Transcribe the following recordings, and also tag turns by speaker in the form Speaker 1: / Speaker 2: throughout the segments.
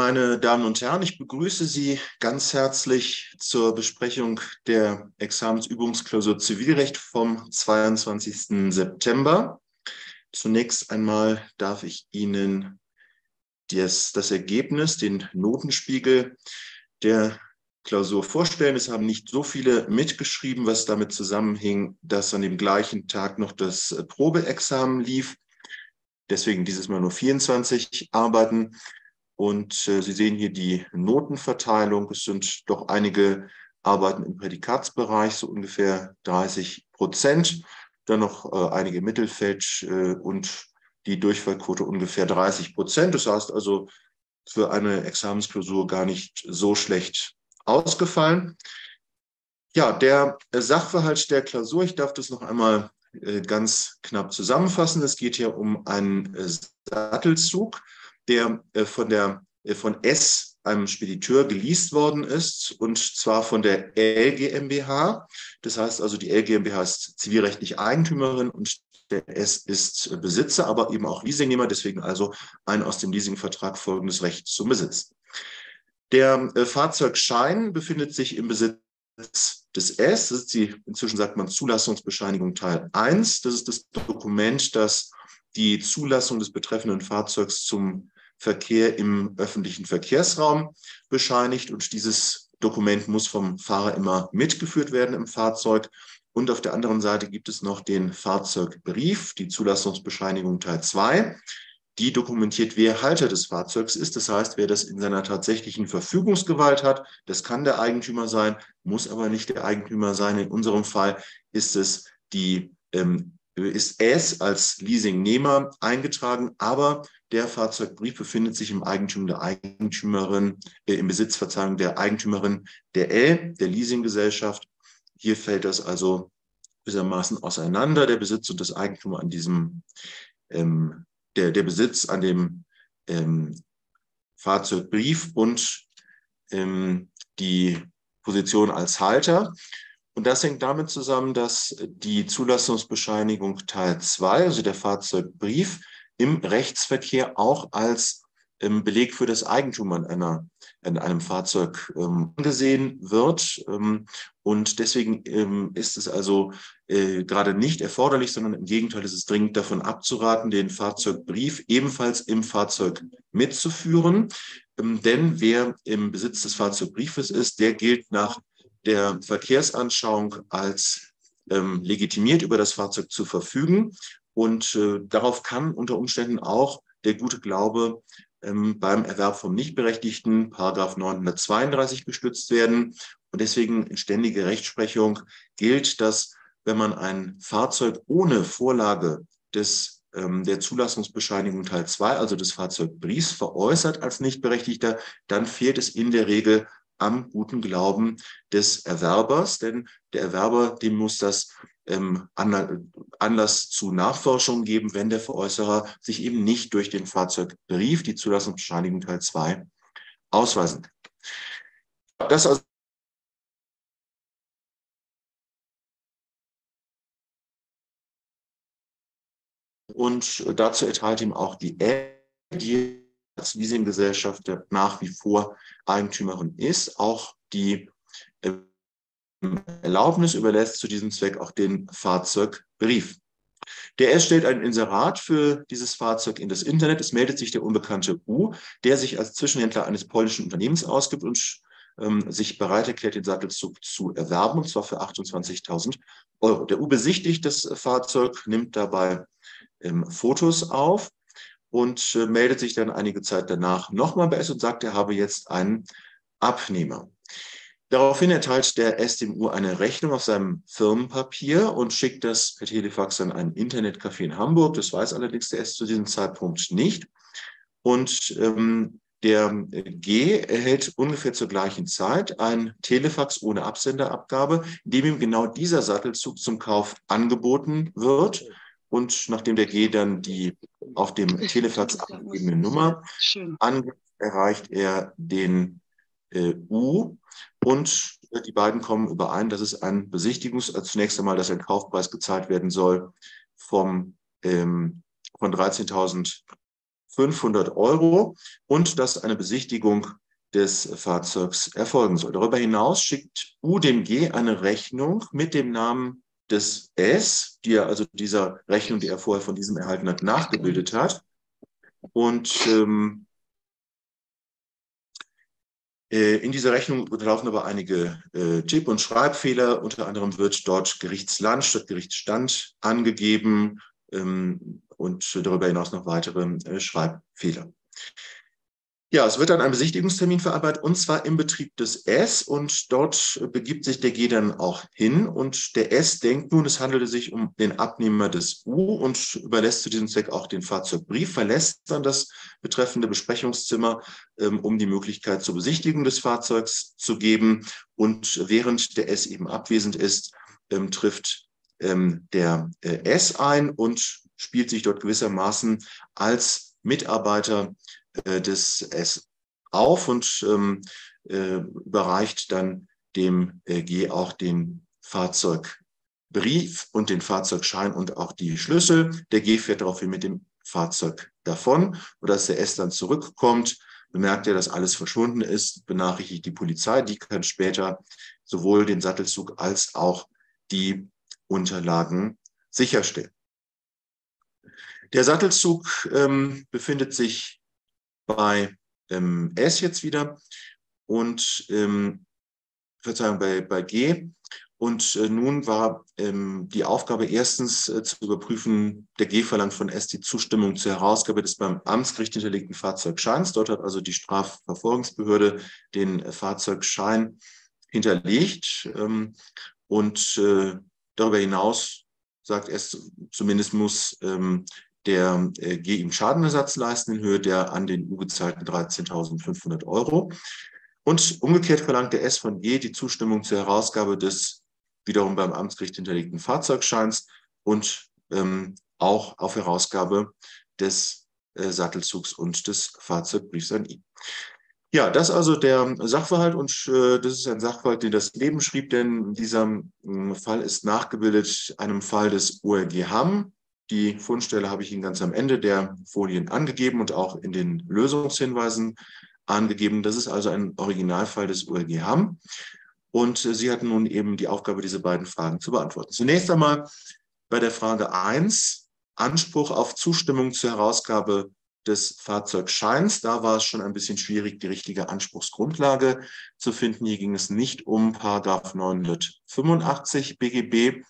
Speaker 1: Meine Damen und Herren, ich begrüße Sie ganz herzlich zur Besprechung der Examensübungsklausur Zivilrecht vom 22. September. Zunächst einmal darf ich Ihnen das, das Ergebnis, den Notenspiegel der Klausur vorstellen. Es haben nicht so viele mitgeschrieben, was damit zusammenhing, dass an dem gleichen Tag noch das Probeexamen lief. Deswegen dieses Mal nur 24 Arbeiten. Und äh, Sie sehen hier die Notenverteilung. Es sind doch einige Arbeiten im Prädikatsbereich, so ungefähr 30 Prozent. Dann noch äh, einige Mittelfeld äh, und die Durchfallquote ungefähr 30 Prozent. Das heißt also für eine Examensklausur gar nicht so schlecht ausgefallen. Ja, der Sachverhalt der Klausur, ich darf das noch einmal äh, ganz knapp zusammenfassen. Es geht hier um einen Sattelzug der äh, von der äh, von S, einem Spediteur, geleast worden ist und zwar von der L GmbH. Das heißt also, die L GmbH ist zivilrechtlich Eigentümerin und der S ist Besitzer, aber eben auch Leasingnehmer, deswegen also ein aus dem Leasingvertrag folgendes Recht zum Besitz. Der äh, Fahrzeugschein befindet sich im Besitz des S. Das ist die, inzwischen sagt man Zulassungsbescheinigung Teil 1. Das ist das Dokument, das die Zulassung des betreffenden Fahrzeugs zum Verkehr im öffentlichen Verkehrsraum bescheinigt. Und dieses Dokument muss vom Fahrer immer mitgeführt werden im Fahrzeug. Und auf der anderen Seite gibt es noch den Fahrzeugbrief, die Zulassungsbescheinigung Teil 2. Die dokumentiert, wer Halter des Fahrzeugs ist. Das heißt, wer das in seiner tatsächlichen Verfügungsgewalt hat. Das kann der Eigentümer sein, muss aber nicht der Eigentümer sein. In unserem Fall ist es die ähm, ist es als Leasingnehmer eingetragen, aber der Fahrzeugbrief befindet sich im Eigentum der Eigentümerin, äh, im Besitzverzeihung der Eigentümerin der L, der Leasinggesellschaft. Hier fällt das also gewissermaßen auseinander, der Besitz und das Eigentum an diesem, ähm, der, der Besitz an dem ähm, Fahrzeugbrief und ähm, die Position als Halter. Und das hängt damit zusammen, dass die Zulassungsbescheinigung Teil 2, also der Fahrzeugbrief, im Rechtsverkehr auch als ähm, Beleg für das Eigentum an, einer, an einem Fahrzeug ähm, angesehen wird. Ähm, und deswegen ähm, ist es also äh, gerade nicht erforderlich, sondern im Gegenteil ist es dringend davon abzuraten, den Fahrzeugbrief ebenfalls im Fahrzeug mitzuführen. Ähm, denn wer im Besitz des Fahrzeugbriefes ist, der gilt nach der Verkehrsanschauung als ähm, legitimiert über das Fahrzeug zu verfügen. Und äh, darauf kann unter Umständen auch der gute Glaube ähm, beim Erwerb vom Nichtberechtigten, Paragraph 932, gestützt werden. Und deswegen in ständige Rechtsprechung gilt, dass wenn man ein Fahrzeug ohne Vorlage des, ähm, der Zulassungsbescheinigung Teil 2, also des Fahrzeugbriefs, veräußert als Nichtberechtigter, dann fehlt es in der Regel am guten Glauben des Erwerbers, denn der Erwerber, dem muss das ähm, Anlass zu Nachforschung geben, wenn der Veräußerer sich eben nicht durch den Fahrzeugbrief, die Zulassungsbescheinigung Teil 2, ausweisen kann. Das also und dazu erteilt ihm auch die L, die als Leasinggesellschaft nach wie vor Eigentümerin ist, auch die Erlaubnis überlässt zu diesem Zweck auch den Fahrzeugbrief. Der S stellt ein Inserat für dieses Fahrzeug in das Internet. Es meldet sich der unbekannte U, der sich als Zwischenhändler eines polnischen Unternehmens ausgibt und ähm, sich bereit erklärt, den Sattelzug zu erwerben, und zwar für 28.000 Euro. Der U besichtigt das Fahrzeug, nimmt dabei ähm, Fotos auf und äh, meldet sich dann einige Zeit danach nochmal bei S und sagt, er habe jetzt einen Abnehmer. Daraufhin erteilt der SDMU eine Rechnung auf seinem Firmenpapier und schickt das per Telefax an ein Internetcafé in Hamburg. Das weiß allerdings der S zu diesem Zeitpunkt nicht. Und ähm, der G erhält ungefähr zur gleichen Zeit ein Telefax ohne Absenderabgabe, in dem ihm genau dieser Sattelzug zum Kauf angeboten wird. Und nachdem der G dann die auf dem Telefax abgegebene Nummer angibt, erreicht er den äh, U und äh, die beiden kommen überein, dass es ein Besichtigungs-, also zunächst einmal, dass ein Kaufpreis gezahlt werden soll vom, ähm, von 13.000 500 Euro und dass eine Besichtigung des Fahrzeugs erfolgen soll. Darüber hinaus schickt U dem G eine Rechnung mit dem Namen des S, die er also dieser Rechnung, die er vorher von diesem erhalten hat, nachgebildet hat. Und ähm, äh, in dieser Rechnung laufen aber einige äh, Tipp- und Schreibfehler. Unter anderem wird dort Gerichtsland statt Gerichtsstand angegeben ähm, und darüber hinaus noch weitere äh, Schreibfehler. Ja, es wird dann ein Besichtigungstermin verarbeitet und zwar im Betrieb des S und dort begibt sich der G dann auch hin und der S denkt nun, es handelte sich um den Abnehmer des U und überlässt zu diesem Zweck auch den Fahrzeugbrief, verlässt dann das betreffende Besprechungszimmer, ähm, um die Möglichkeit zur Besichtigung des Fahrzeugs zu geben. Und während der S eben abwesend ist, ähm, trifft ähm, der äh, S ein und spielt sich dort gewissermaßen als Mitarbeiter äh, des S auf und ähm, äh, überreicht dann dem äh, G auch den Fahrzeugbrief und den Fahrzeugschein und auch die Schlüssel. Der G fährt daraufhin mit dem Fahrzeug davon. Und als der S dann zurückkommt, bemerkt er, dass alles verschwunden ist, benachrichtigt die Polizei. Die kann später sowohl den Sattelzug als auch die Unterlagen sicherstellen. Der Sattelzug ähm, befindet sich bei ähm, S jetzt wieder und ähm, Verzeihung, bei, bei G. Und äh, nun war ähm, die Aufgabe erstens äh, zu überprüfen, der G verlangt von S die Zustimmung zur Herausgabe des beim Amtsgericht hinterlegten Fahrzeugscheins. Dort hat also die Strafverfolgungsbehörde den äh, Fahrzeugschein hinterlegt. Ähm, und äh, darüber hinaus sagt S, zumindest muss ähm, der äh, G ihm Schadenersatz leisten in Höhe der an den U gezahlten 13.500 Euro. Und umgekehrt verlangt der S von G die Zustimmung zur Herausgabe des wiederum beim Amtsgericht hinterlegten Fahrzeugscheins und ähm, auch auf Herausgabe des äh, Sattelzugs und des Fahrzeugbriefs an ihn. Ja, das also der Sachverhalt und äh, das ist ein Sachverhalt, den das Leben schrieb, denn dieser äh, Fall ist nachgebildet einem Fall des ORG Hamm die Fundstelle habe ich Ihnen ganz am Ende der Folien angegeben und auch in den Lösungshinweisen angegeben. Das ist also ein Originalfall des ULG Hamm. Und Sie hatten nun eben die Aufgabe, diese beiden Fragen zu beantworten. Zunächst einmal bei der Frage 1, Anspruch auf Zustimmung zur Herausgabe des Fahrzeugscheins. Da war es schon ein bisschen schwierig, die richtige Anspruchsgrundlage zu finden. Hier ging es nicht um Paragraph 985 BGB,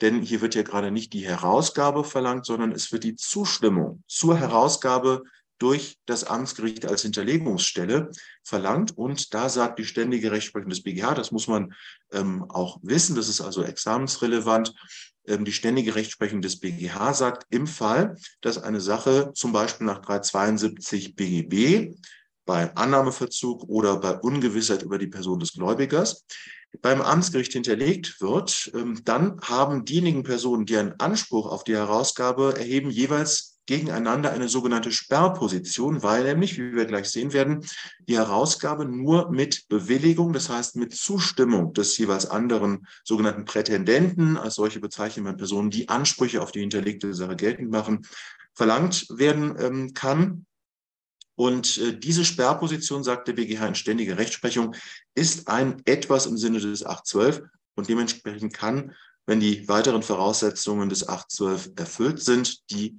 Speaker 1: denn hier wird ja gerade nicht die Herausgabe verlangt, sondern es wird die Zustimmung zur Herausgabe durch das Amtsgericht als Hinterlegungsstelle verlangt. Und da sagt die ständige Rechtsprechung des BGH, das muss man ähm, auch wissen, das ist also examensrelevant, ähm, die ständige Rechtsprechung des BGH sagt, im Fall, dass eine Sache zum Beispiel nach 372 BGB bei Annahmeverzug oder bei Ungewissheit über die Person des Gläubigers beim Amtsgericht hinterlegt wird, ähm, dann haben diejenigen Personen, die einen Anspruch auf die Herausgabe erheben, jeweils gegeneinander eine sogenannte Sperrposition, weil nämlich, wie wir gleich sehen werden, die Herausgabe nur mit Bewilligung, das heißt mit Zustimmung des jeweils anderen sogenannten Prätendenten, als solche bezeichnen wir Personen, die Ansprüche auf die hinterlegte Sache geltend machen, verlangt werden ähm, kann. Und äh, diese Sperrposition, sagt der BGH in ständiger Rechtsprechung, ist ein etwas im Sinne des 812 und dementsprechend kann, wenn die weiteren Voraussetzungen des 812 erfüllt sind, die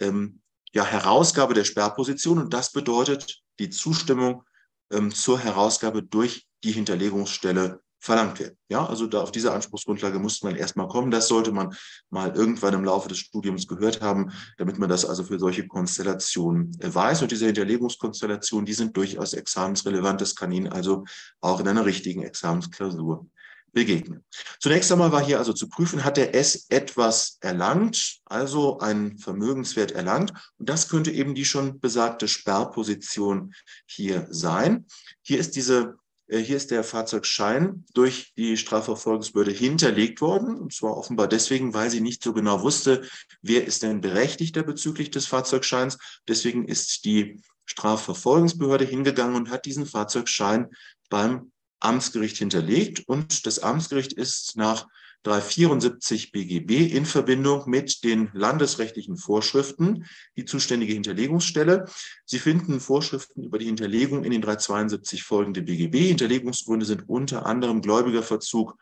Speaker 1: ähm, ja, Herausgabe der Sperrposition und das bedeutet die Zustimmung ähm, zur Herausgabe durch die Hinterlegungsstelle verlangt werden. Ja, also da auf diese Anspruchsgrundlage musste man erstmal kommen. Das sollte man mal irgendwann im Laufe des Studiums gehört haben, damit man das also für solche Konstellationen äh, weiß. Und diese Hinterlegungskonstellationen, die sind durchaus examensrelevant. Das kann Ihnen also auch in einer richtigen Examensklausur begegnen. Zunächst einmal war hier also zu prüfen, hat der S etwas erlangt, also einen Vermögenswert erlangt. Und das könnte eben die schon besagte Sperrposition hier sein. Hier ist diese hier ist der Fahrzeugschein durch die Strafverfolgungsbehörde hinterlegt worden. Und zwar offenbar deswegen, weil sie nicht so genau wusste, wer ist denn Berechtigter bezüglich des Fahrzeugscheins. Deswegen ist die Strafverfolgungsbehörde hingegangen und hat diesen Fahrzeugschein beim Amtsgericht hinterlegt. Und das Amtsgericht ist nach 374 BGB in Verbindung mit den landesrechtlichen Vorschriften die zuständige Hinterlegungsstelle. Sie finden Vorschriften über die Hinterlegung in den 372 folgende BGB. Hinterlegungsgründe sind unter anderem Gläubigerverzug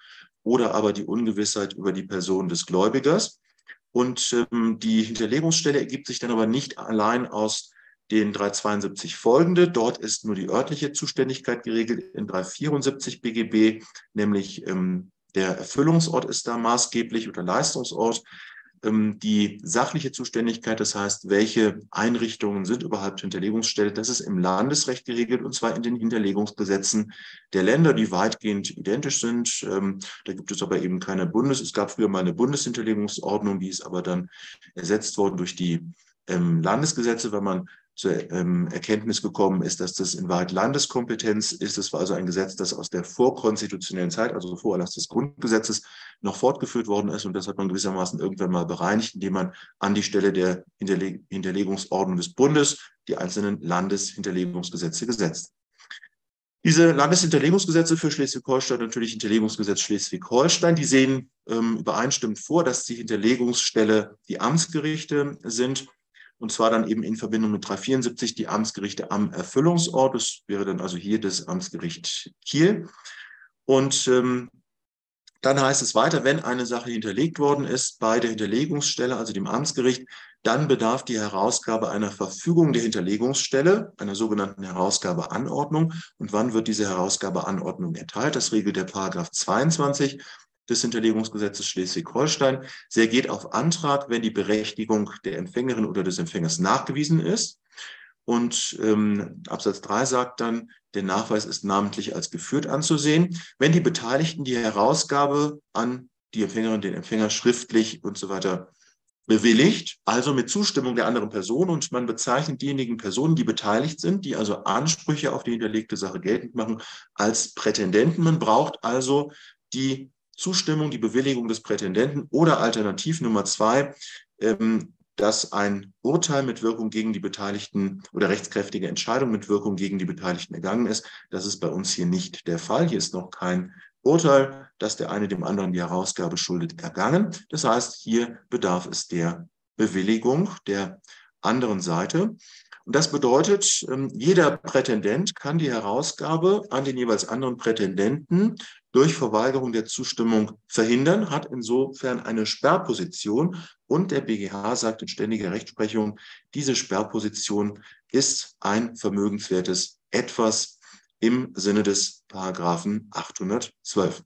Speaker 1: oder aber die Ungewissheit über die Person des Gläubigers. Und ähm, die Hinterlegungsstelle ergibt sich dann aber nicht allein aus den 372 folgende. Dort ist nur die örtliche Zuständigkeit geregelt in 374 BGB, nämlich ähm, der Erfüllungsort ist da maßgeblich oder Leistungsort. Ähm, die sachliche Zuständigkeit, das heißt, welche Einrichtungen sind überhaupt Hinterlegungsstelle, das ist im Landesrecht geregelt und zwar in den Hinterlegungsgesetzen der Länder, die weitgehend identisch sind. Ähm, da gibt es aber eben keine Bundes. Es gab früher mal eine Bundeshinterlegungsordnung, die ist aber dann ersetzt worden durch die ähm, Landesgesetze, wenn man zur ähm, Erkenntnis gekommen ist, dass das in Wahrheit Landeskompetenz ist. Es war also ein Gesetz, das aus der vorkonstitutionellen Zeit, also vor Erlass des Grundgesetzes, noch fortgeführt worden ist. Und das hat man gewissermaßen irgendwann mal bereinigt, indem man an die Stelle der Hinterleg Hinterlegungsordnung des Bundes die einzelnen Landeshinterlegungsgesetze gesetzt. Diese Landeshinterlegungsgesetze für Schleswig-Holstein, natürlich Hinterlegungsgesetz Schleswig-Holstein, die sehen ähm, übereinstimmend vor, dass die Hinterlegungsstelle die Amtsgerichte sind und zwar dann eben in Verbindung mit 374 die Amtsgerichte am Erfüllungsort. Das wäre dann also hier das Amtsgericht Kiel. Und ähm, dann heißt es weiter, wenn eine Sache hinterlegt worden ist bei der Hinterlegungsstelle, also dem Amtsgericht, dann bedarf die Herausgabe einer Verfügung der Hinterlegungsstelle, einer sogenannten Herausgabeanordnung. Und wann wird diese Herausgabeanordnung erteilt? Das regelt der Paragraph 22 des Hinterlegungsgesetzes Schleswig-Holstein. Sie geht auf Antrag, wenn die Berechtigung der Empfängerin oder des Empfängers nachgewiesen ist. Und ähm, Absatz 3 sagt dann, der Nachweis ist namentlich als geführt anzusehen, wenn die Beteiligten die Herausgabe an die Empfängerin, den Empfänger schriftlich und so weiter bewilligt, also mit Zustimmung der anderen Person und man bezeichnet diejenigen Personen, die beteiligt sind, die also Ansprüche auf die hinterlegte Sache geltend machen, als Prätendenten. Man braucht also die Zustimmung, die Bewilligung des Prätendenten oder Alternativ Nummer zwei, ähm, dass ein Urteil mit Wirkung gegen die Beteiligten oder rechtskräftige Entscheidung mit Wirkung gegen die Beteiligten ergangen ist. Das ist bei uns hier nicht der Fall. Hier ist noch kein Urteil, dass der eine dem anderen die Herausgabe schuldet, ergangen. Das heißt, hier bedarf es der Bewilligung der anderen Seite. Und das bedeutet, ähm, jeder Prätendent kann die Herausgabe an den jeweils anderen Prätendenten durch Verweigerung der Zustimmung verhindern, hat insofern eine Sperrposition. Und der BGH sagt in ständiger Rechtsprechung, diese Sperrposition ist ein vermögenswertes Etwas im Sinne des Paragraphen 812.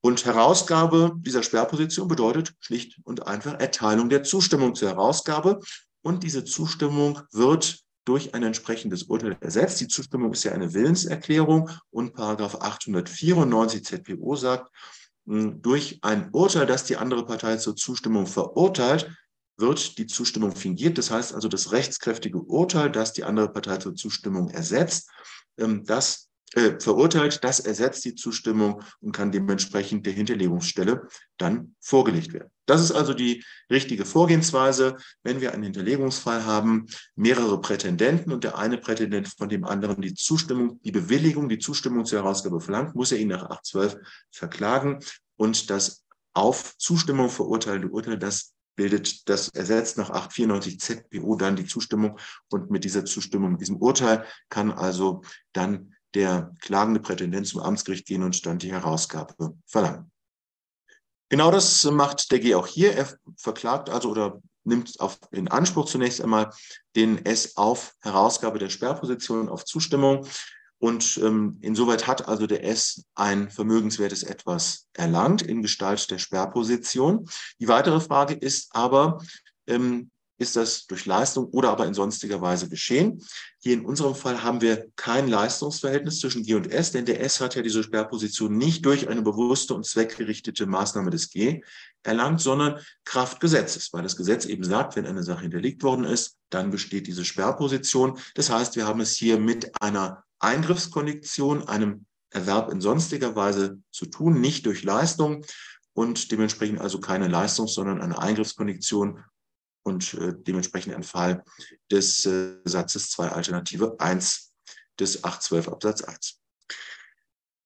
Speaker 1: Und Herausgabe dieser Sperrposition bedeutet schlicht und einfach Erteilung der Zustimmung zur Herausgabe. Und diese Zustimmung wird durch ein entsprechendes Urteil ersetzt. Die Zustimmung ist ja eine Willenserklärung und Paragraph 894 ZPO sagt, hm, durch ein Urteil, das die andere Partei zur Zustimmung verurteilt, wird die Zustimmung fingiert. Das heißt also, das rechtskräftige Urteil, das die andere Partei zur Zustimmung ersetzt, ähm, das äh, verurteilt, das ersetzt die Zustimmung und kann dementsprechend der Hinterlegungsstelle dann vorgelegt werden. Das ist also die richtige Vorgehensweise, wenn wir einen Hinterlegungsfall haben, mehrere Prätendenten und der eine Prätendent von dem anderen die Zustimmung, die Bewilligung, die Zustimmung zur Herausgabe verlangt, muss er ihn nach 812 verklagen. Und das auf Zustimmung verurteilende Urteil, das bildet, das ersetzt nach 894 ZPO dann die Zustimmung. Und mit dieser Zustimmung, diesem Urteil kann also dann der klagende Prätendent zum Amtsgericht gehen und dann die Herausgabe verlangen. Genau das macht der G auch hier. Er verklagt also oder nimmt auf in Anspruch zunächst einmal den S auf Herausgabe der Sperrposition auf Zustimmung. Und ähm, insoweit hat also der S ein vermögenswertes Etwas erlangt in Gestalt der Sperrposition. Die weitere Frage ist aber, ähm, ist das durch Leistung oder aber in sonstiger Weise geschehen. Hier in unserem Fall haben wir kein Leistungsverhältnis zwischen G und S, denn der S hat ja diese Sperrposition nicht durch eine bewusste und zweckgerichtete Maßnahme des G erlangt, sondern Kraft Gesetzes, weil das Gesetz eben sagt, wenn eine Sache hinterlegt worden ist, dann besteht diese Sperrposition. Das heißt, wir haben es hier mit einer Eingriffskondition, einem Erwerb in sonstiger Weise zu tun, nicht durch Leistung und dementsprechend also keine Leistung, sondern eine Eingriffskondition und äh, dementsprechend ein Fall des äh, Satzes 2 Alternative 1 des 812 Absatz 1.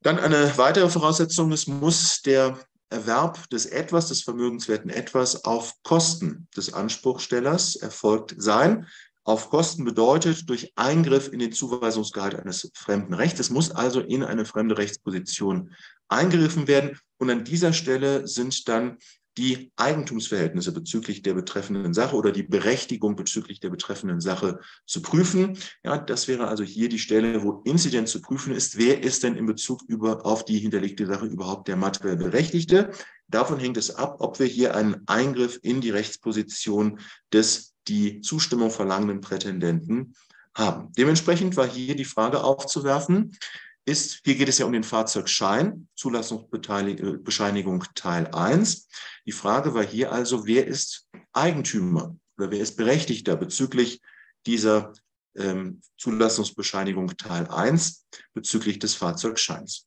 Speaker 1: Dann eine weitere Voraussetzung, es muss der Erwerb des Etwas, des vermögenswerten Etwas auf Kosten des Anspruchstellers erfolgt sein. Auf Kosten bedeutet durch Eingriff in den Zuweisungsgehalt eines fremden Rechts. Es muss also in eine fremde Rechtsposition eingegriffen werden. Und an dieser Stelle sind dann die Eigentumsverhältnisse bezüglich der betreffenden Sache oder die Berechtigung bezüglich der betreffenden Sache zu prüfen. Ja, das wäre also hier die Stelle, wo Inzident zu prüfen ist. Wer ist denn in Bezug über, auf die hinterlegte Sache überhaupt der materiell Berechtigte? Davon hängt es ab, ob wir hier einen Eingriff in die Rechtsposition des die Zustimmung verlangenden Prätendenten haben. Dementsprechend war hier die Frage aufzuwerfen, ist, hier geht es ja um den Fahrzeugschein, Zulassungsbescheinigung Teil 1. Die Frage war hier also, wer ist Eigentümer oder wer ist Berechtigter bezüglich dieser ähm, Zulassungsbescheinigung Teil 1 bezüglich des Fahrzeugscheins.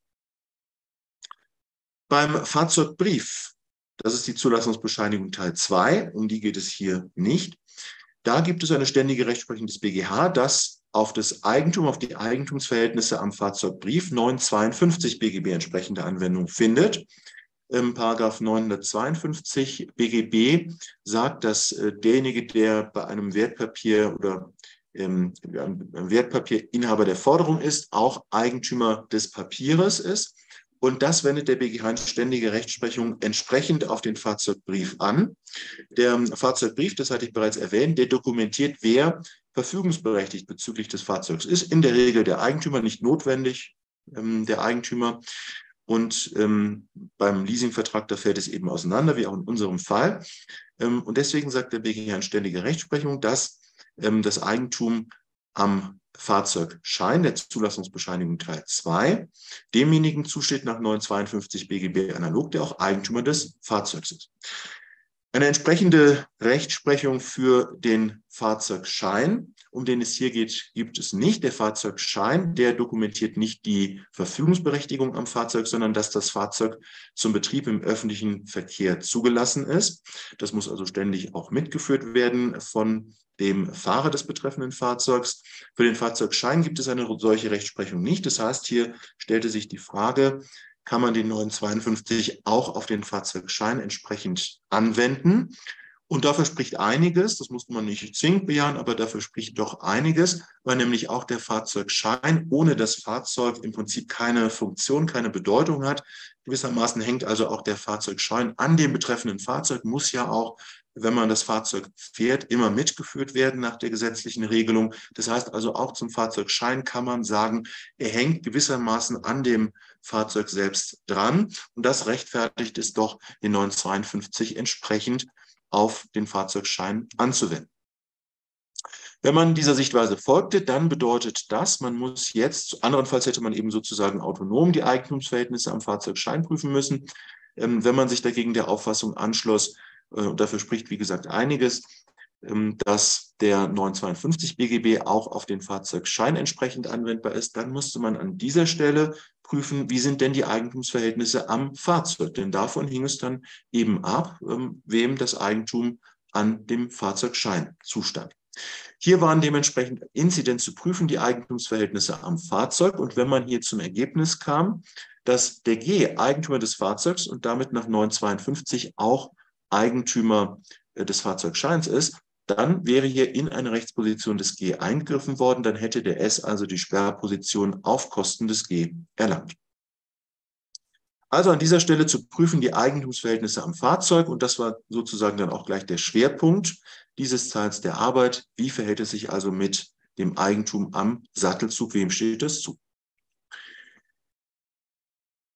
Speaker 1: Beim Fahrzeugbrief, das ist die Zulassungsbescheinigung Teil 2, um die geht es hier nicht. Da gibt es eine ständige Rechtsprechung des BGH, das auf das Eigentum, auf die Eigentumsverhältnisse am Fahrzeugbrief 952 BGB entsprechende Anwendung findet. Im Paragraph 952 BGB sagt, dass äh, derjenige, der bei einem Wertpapier oder ähm, Wertpapierinhaber der Forderung ist, auch Eigentümer des Papieres ist. Und das wendet der BGH in ständige Rechtsprechung entsprechend auf den Fahrzeugbrief an. Der Fahrzeugbrief, das hatte ich bereits erwähnt, der dokumentiert, wer verfügungsberechtigt bezüglich des Fahrzeugs ist. In der Regel der Eigentümer, nicht notwendig ähm, der Eigentümer. Und ähm, beim Leasingvertrag, da fällt es eben auseinander, wie auch in unserem Fall. Ähm, und deswegen sagt der BGH in ständige Rechtsprechung, dass ähm, das Eigentum am Fahrzeugschein der Zulassungsbescheinigung Teil 2 demjenigen zusteht nach 952 BGB analog, der auch Eigentümer des Fahrzeugs ist. Eine entsprechende Rechtsprechung für den Fahrzeugschein, um den es hier geht, gibt es nicht. Der Fahrzeugschein, der dokumentiert nicht die Verfügungsberechtigung am Fahrzeug, sondern dass das Fahrzeug zum Betrieb im öffentlichen Verkehr zugelassen ist. Das muss also ständig auch mitgeführt werden von dem Fahrer des betreffenden Fahrzeugs. Für den Fahrzeugschein gibt es eine solche Rechtsprechung nicht. Das heißt, hier stellte sich die Frage, kann man den 952 auch auf den Fahrzeugschein entsprechend anwenden. Und dafür spricht einiges, das muss man nicht zwingend bejahen, aber dafür spricht doch einiges, weil nämlich auch der Fahrzeugschein ohne das Fahrzeug im Prinzip keine Funktion, keine Bedeutung hat. Gewissermaßen hängt also auch der Fahrzeugschein an dem betreffenden Fahrzeug, muss ja auch wenn man das Fahrzeug fährt, immer mitgeführt werden nach der gesetzlichen Regelung. Das heißt also auch zum Fahrzeugschein kann man sagen, er hängt gewissermaßen an dem Fahrzeug selbst dran. Und das rechtfertigt es doch, den 952 entsprechend auf den Fahrzeugschein anzuwenden. Wenn man dieser Sichtweise folgte, dann bedeutet das, man muss jetzt, anderenfalls hätte man eben sozusagen autonom die Eigentumsverhältnisse am Fahrzeugschein prüfen müssen. Ähm, wenn man sich dagegen der Auffassung anschloss, äh, und dafür spricht, wie gesagt, einiges, dass der 952 BGB auch auf den Fahrzeugschein entsprechend anwendbar ist, dann musste man an dieser Stelle prüfen, wie sind denn die Eigentumsverhältnisse am Fahrzeug. Denn davon hing es dann eben ab, ähm, wem das Eigentum an dem Fahrzeugschein zustand. Hier waren dementsprechend Inzidenz zu prüfen, die Eigentumsverhältnisse am Fahrzeug. Und wenn man hier zum Ergebnis kam, dass der G Eigentümer des Fahrzeugs und damit nach 952 auch Eigentümer äh, des Fahrzeugscheins ist, dann wäre hier in eine Rechtsposition des G eingegriffen worden, dann hätte der S also die Sperrposition auf Kosten des G erlangt. Also an dieser Stelle zu prüfen die Eigentumsverhältnisse am Fahrzeug und das war sozusagen dann auch gleich der Schwerpunkt dieses Teils der Arbeit. Wie verhält es sich also mit dem Eigentum am Sattelzug? Wem steht das zu?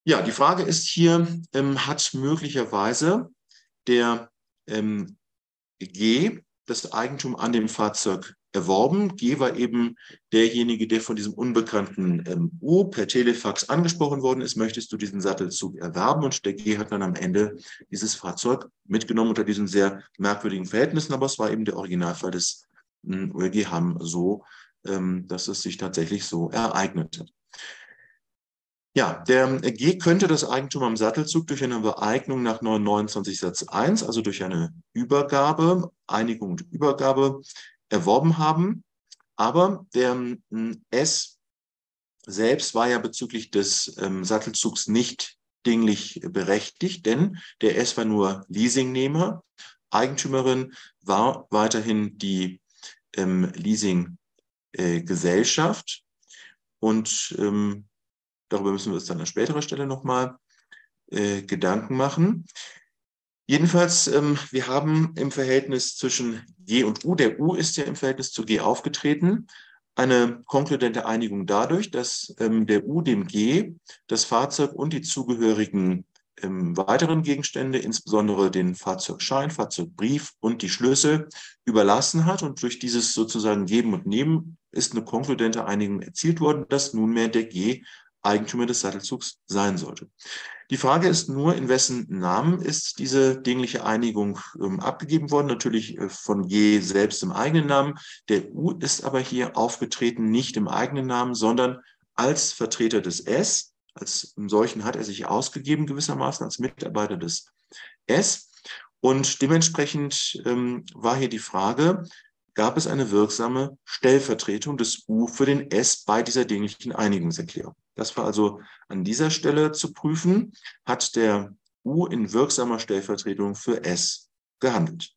Speaker 1: Ja, die Frage ist hier, ähm, hat möglicherweise der ähm, G das Eigentum an dem Fahrzeug erworben. G war eben derjenige, der von diesem unbekannten ähm, U per Telefax angesprochen worden ist, möchtest du diesen Sattelzug erwerben? Und der G hat dann am Ende dieses Fahrzeug mitgenommen unter diesen sehr merkwürdigen Verhältnissen, aber es war eben der Originalfall des ähm, OLG Hamm so, ähm, dass es sich tatsächlich so ereignete. Ja, der G könnte das Eigentum am Sattelzug durch eine Beeignung nach 929 Satz 1, also durch eine Übergabe, Einigung und Übergabe erworben haben. Aber der hm, S selbst war ja bezüglich des ähm, Sattelzugs nicht dinglich berechtigt, denn der S war nur Leasingnehmer. Eigentümerin war weiterhin die ähm, Leasinggesellschaft. Äh, und ähm, darüber müssen wir uns dann an späterer Stelle nochmal äh, Gedanken machen. Jedenfalls, ähm, wir haben im Verhältnis zwischen G und U, der U ist ja im Verhältnis zu G aufgetreten, eine konkludente Einigung dadurch, dass ähm, der U dem G das Fahrzeug und die zugehörigen ähm, weiteren Gegenstände, insbesondere den Fahrzeugschein, Fahrzeugbrief und die Schlüssel überlassen hat. Und durch dieses sozusagen Geben und Nehmen ist eine konkludente Einigung erzielt worden, dass nunmehr der G Eigentümer des Sattelzugs sein sollte. Die Frage ist nur, in wessen Namen ist diese dingliche Einigung ähm, abgegeben worden? Natürlich äh, von G selbst im eigenen Namen. Der U ist aber hier aufgetreten nicht im eigenen Namen, sondern als Vertreter des S. Als solchen hat er sich ausgegeben gewissermaßen als Mitarbeiter des S. Und dementsprechend ähm, war hier die Frage, gab es eine wirksame Stellvertretung des U für den S bei dieser dinglichen Einigungserklärung. Das war also an dieser Stelle zu prüfen, hat der U in wirksamer Stellvertretung für S gehandelt.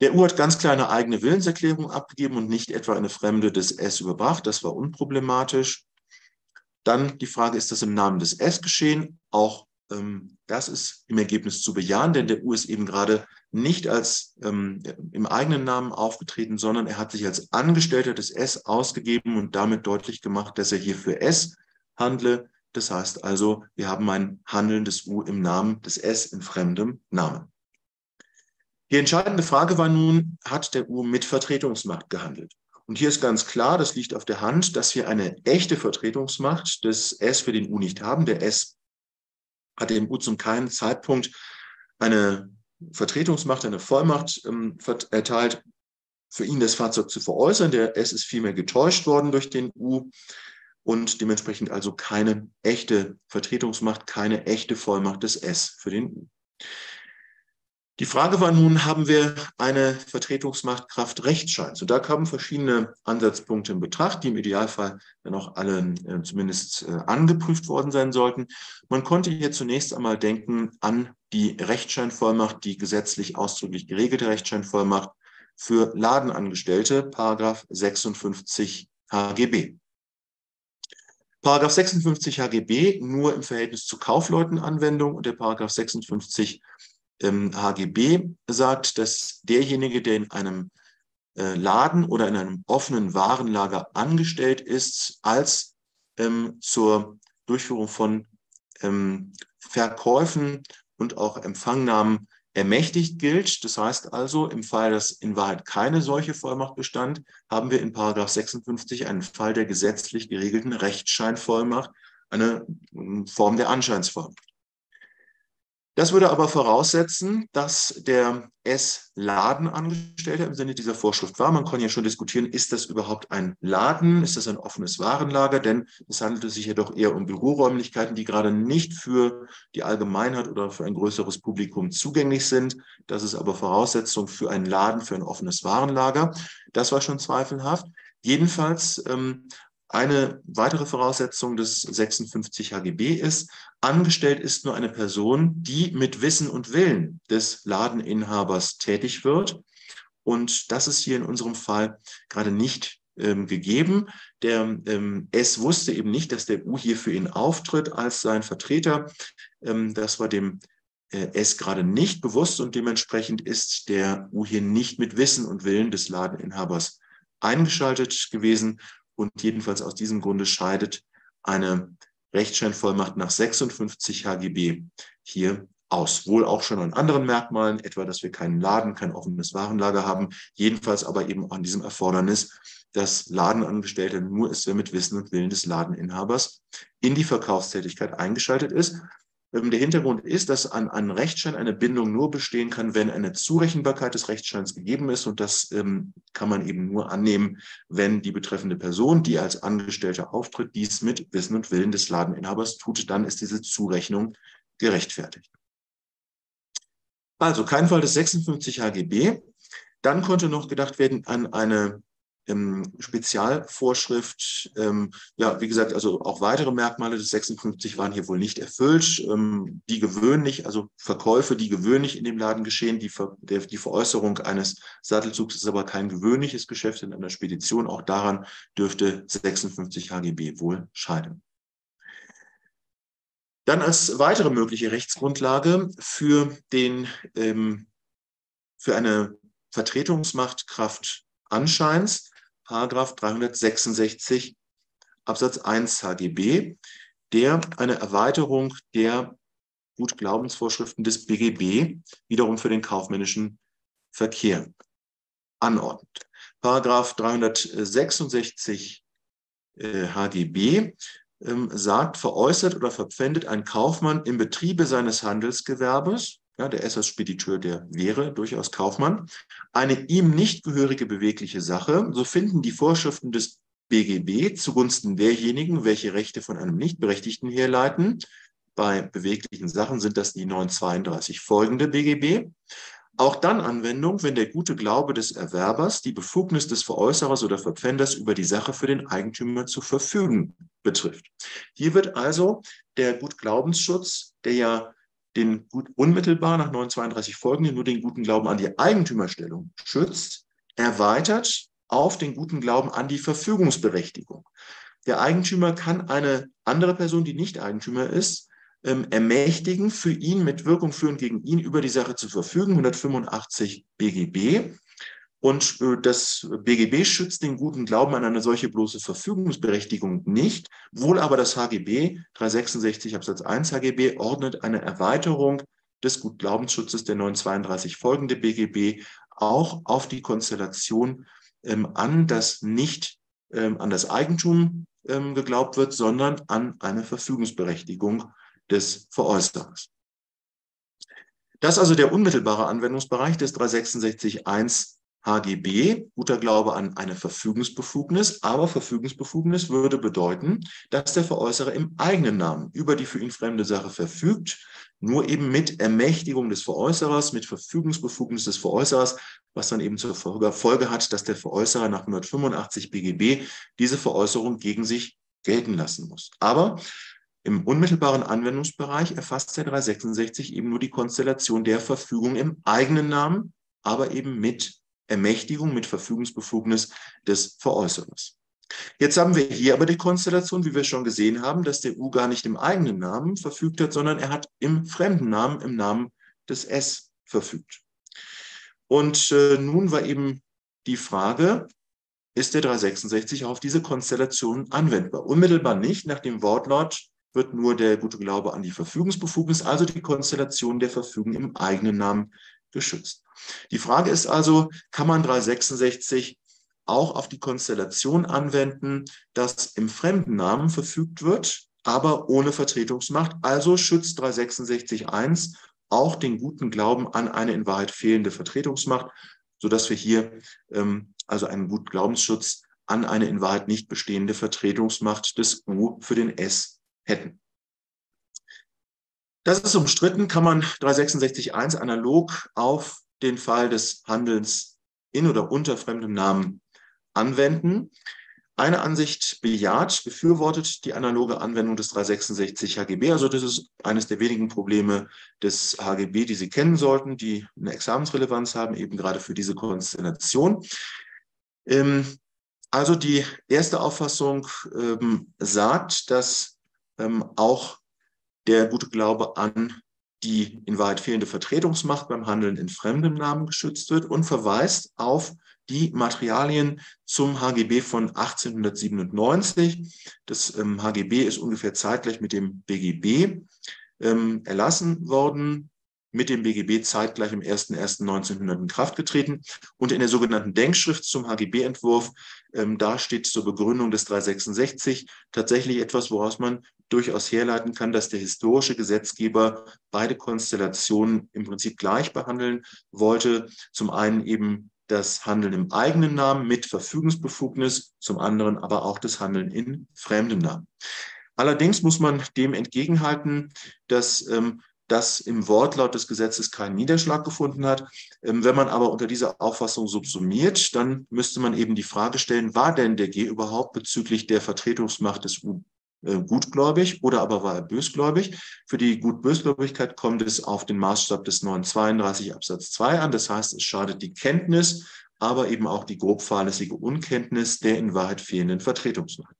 Speaker 1: Der U hat ganz klar eine eigene Willenserklärung abgegeben und nicht etwa eine Fremde des S überbracht. Das war unproblematisch. Dann die Frage, ist das im Namen des S geschehen? Auch das ist im Ergebnis zu bejahen, denn der U ist eben gerade nicht als ähm, im eigenen Namen aufgetreten, sondern er hat sich als Angestellter des S ausgegeben und damit deutlich gemacht, dass er hier für S handle. Das heißt also, wir haben ein Handeln des U im Namen des S in fremdem Namen. Die entscheidende Frage war nun, hat der U mit Vertretungsmacht gehandelt? Und hier ist ganz klar, das liegt auf der Hand, dass wir eine echte Vertretungsmacht des S für den U nicht haben. Der S hat dem U zum keinen Zeitpunkt eine Vertretungsmacht, eine Vollmacht ähm, erteilt, für ihn das Fahrzeug zu veräußern. Der S ist vielmehr getäuscht worden durch den U und dementsprechend also keine echte Vertretungsmacht, keine echte Vollmacht des S für den U. Die Frage war nun, haben wir eine Vertretungsmacht Kraft Rechtsscheins? Und da kamen verschiedene Ansatzpunkte in Betracht, die im Idealfall dann auch alle äh, zumindest äh, angeprüft worden sein sollten. Man konnte hier zunächst einmal denken an die Rechtsscheinvollmacht, die gesetzlich ausdrücklich geregelte Rechtsscheinvollmacht für Ladenangestellte, Paragraph 56 HGB. Paragraph 56 HGB nur im Verhältnis zu Kaufleuten Anwendung und der Paragraph 56 ähm, HGB sagt, dass derjenige, der in einem äh, Laden oder in einem offenen Warenlager angestellt ist, als ähm, zur Durchführung von ähm, Verkäufen und auch Empfangnahmen ermächtigt gilt. Das heißt also, im Fall, dass in Wahrheit keine solche Vollmacht bestand, haben wir in Paragraph 56 einen Fall der gesetzlich geregelten Rechtsscheinvollmacht, eine ähm, Form der Anscheinsvollmacht. Das würde aber voraussetzen, dass der S-Ladenangestellte im Sinne dieser Vorschrift war. Man kann ja schon diskutieren, ist das überhaupt ein Laden? Ist das ein offenes Warenlager? Denn es handelte sich ja doch eher um Büroräumlichkeiten, die gerade nicht für die Allgemeinheit oder für ein größeres Publikum zugänglich sind. Das ist aber Voraussetzung für einen Laden, für ein offenes Warenlager. Das war schon zweifelhaft. Jedenfalls ähm, eine weitere Voraussetzung des 56 HGB ist, angestellt ist nur eine Person, die mit Wissen und Willen des Ladeninhabers tätig wird. Und das ist hier in unserem Fall gerade nicht ähm, gegeben. Der ähm, S wusste eben nicht, dass der U hier für ihn auftritt als sein Vertreter. Ähm, das war dem äh, S gerade nicht bewusst und dementsprechend ist der U hier nicht mit Wissen und Willen des Ladeninhabers eingeschaltet gewesen und jedenfalls aus diesem Grunde scheidet eine Rechtsscheinvollmacht nach 56 HGB hier aus. Wohl auch schon an anderen Merkmalen, etwa, dass wir keinen Laden, kein offenes Warenlager haben. Jedenfalls aber eben an diesem Erfordernis, dass Ladenangestellte nur ist, wer mit Wissen und Willen des Ladeninhabers in die Verkaufstätigkeit eingeschaltet ist. Ähm, der Hintergrund ist, dass an einem Rechtsschein eine Bindung nur bestehen kann, wenn eine Zurechenbarkeit des Rechtsscheins gegeben ist. Und das ähm, kann man eben nur annehmen, wenn die betreffende Person, die als Angestellter auftritt, dies mit Wissen und Willen des Ladeninhabers tut. Dann ist diese Zurechnung gerechtfertigt. Also kein Fall des 56 HGB. Dann konnte noch gedacht werden an eine ähm, Spezialvorschrift. Ähm, ja, wie gesagt, also auch weitere Merkmale des 56 waren hier wohl nicht erfüllt, ähm, die gewöhnlich, also Verkäufe, die gewöhnlich in dem Laden geschehen. Die, Ver, der, die Veräußerung eines Sattelzugs ist aber kein gewöhnliches Geschäft in einer Spedition. Auch daran dürfte 56 HGB wohl scheiden. Dann als weitere mögliche Rechtsgrundlage für, den, ähm, für eine Vertretungsmacht Kraft Anscheins Paragraph 366 Absatz 1 HGB, der eine Erweiterung der Gutglaubensvorschriften des BGB wiederum für den kaufmännischen Verkehr anordnet. Paragraph 366 HGB ähm, sagt, veräußert oder verpfändet ein Kaufmann im Betriebe seines Handelsgewerbes ja, der als Spediteur, der wäre durchaus Kaufmann, eine ihm nicht gehörige bewegliche Sache, so finden die Vorschriften des BGB zugunsten derjenigen, welche Rechte von einem Nichtberechtigten herleiten. Bei beweglichen Sachen sind das die 932 folgende BGB. Auch dann Anwendung, wenn der gute Glaube des Erwerbers die Befugnis des Veräußerers oder Verpfänders über die Sache für den Eigentümer zu verfügen betrifft. Hier wird also der Gutglaubensschutz, der ja den gut unmittelbar nach 932 folgenden nur den guten Glauben an die Eigentümerstellung schützt, erweitert auf den guten Glauben an die Verfügungsberechtigung. Der Eigentümer kann eine andere Person, die nicht Eigentümer ist, ähm, ermächtigen, für ihn mit Wirkung führen, gegen ihn über die Sache zu verfügen, 185 BGB. Und äh, das BGB schützt den guten Glauben an eine solche bloße Verfügungsberechtigung nicht. Wohl aber das HGB 366 Absatz 1 HGB ordnet eine Erweiterung des Gutglaubensschutzes der 932 folgende BGB auch auf die Konstellation ähm, an, dass nicht ähm, an das Eigentum ähm, geglaubt wird, sondern an eine Verfügungsberechtigung des Veräußerers. Das ist also der unmittelbare Anwendungsbereich des 366 1 HGB, guter Glaube an eine Verfügungsbefugnis, aber Verfügungsbefugnis würde bedeuten, dass der Veräußerer im eigenen Namen über die für ihn fremde Sache verfügt, nur eben mit Ermächtigung des Veräußerers, mit Verfügungsbefugnis des Veräußerers, was dann eben zur Folge hat, dass der Veräußerer nach 185 BGB diese Veräußerung gegen sich gelten lassen muss. Aber im unmittelbaren Anwendungsbereich erfasst der 366 eben nur die Konstellation der Verfügung im eigenen Namen, aber eben mit Ermächtigung mit Verfügungsbefugnis des Veräußerers. Jetzt haben wir hier aber die Konstellation, wie wir schon gesehen haben, dass der U gar nicht im eigenen Namen verfügt hat, sondern er hat im fremden Namen, im Namen des S verfügt. Und äh, nun war eben die Frage, ist der 366 auf diese Konstellation anwendbar? Unmittelbar nicht. Nach dem Wortlaut wird nur der gute Glaube an die Verfügungsbefugnis, also die Konstellation der Verfügung im eigenen Namen geschützt. Die Frage ist also, kann man 366 auch auf die Konstellation anwenden, dass im fremden Namen verfügt wird, aber ohne Vertretungsmacht. Also schützt 366.1 auch den guten Glauben an eine in Wahrheit fehlende Vertretungsmacht, sodass wir hier ähm, also einen guten Glaubensschutz an eine in Wahrheit nicht bestehende Vertretungsmacht des U für den S hätten. Das ist umstritten, kann man 366.1 analog auf den Fall des Handelns in oder unter fremdem Namen anwenden. Eine Ansicht bejaht, befürwortet die analoge Anwendung des 366 HGB. Also das ist eines der wenigen Probleme des HGB, die Sie kennen sollten, die eine Examensrelevanz haben, eben gerade für diese Konstellation. Ähm, also die erste Auffassung ähm, sagt, dass ähm, auch der gute Glaube an die in Wahrheit fehlende Vertretungsmacht beim Handeln in fremdem Namen geschützt wird und verweist auf die Materialien zum HGB von 1897. Das ähm, HGB ist ungefähr zeitgleich mit dem BGB ähm, erlassen worden mit dem BGB zeitgleich im 01.01.1900 in Kraft getreten. Und in der sogenannten Denkschrift zum HGB-Entwurf, ähm, da steht zur Begründung des 366 tatsächlich etwas, woraus man durchaus herleiten kann, dass der historische Gesetzgeber beide Konstellationen im Prinzip gleich behandeln wollte. Zum einen eben das Handeln im eigenen Namen mit Verfügungsbefugnis, zum anderen aber auch das Handeln in fremdem Namen. Allerdings muss man dem entgegenhalten, dass ähm, das im Wortlaut des Gesetzes keinen Niederschlag gefunden hat. Ähm, wenn man aber unter dieser Auffassung subsumiert, dann müsste man eben die Frage stellen, war denn der G überhaupt bezüglich der Vertretungsmacht des U äh, gutgläubig oder aber war er bösgläubig? Für die Gutbösgläubigkeit kommt es auf den Maßstab des 932 Absatz 2 an. Das heißt, es schadet die Kenntnis, aber eben auch die grob fahrlässige Unkenntnis der in Wahrheit fehlenden Vertretungsmacht.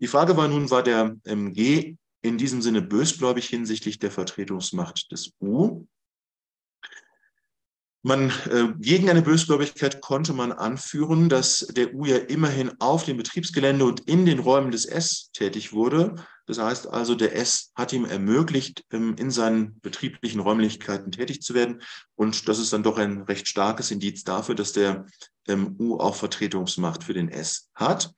Speaker 1: Die Frage war nun, war der MG in diesem Sinne bösgläubig hinsichtlich der Vertretungsmacht des U. Man, äh, gegen eine Bösgläubigkeit konnte man anführen, dass der U ja immerhin auf dem Betriebsgelände und in den Räumen des S tätig wurde. Das heißt also, der S hat ihm ermöglicht, ähm, in seinen betrieblichen Räumlichkeiten tätig zu werden. Und das ist dann doch ein recht starkes Indiz dafür, dass der ähm, U auch Vertretungsmacht für den S hat.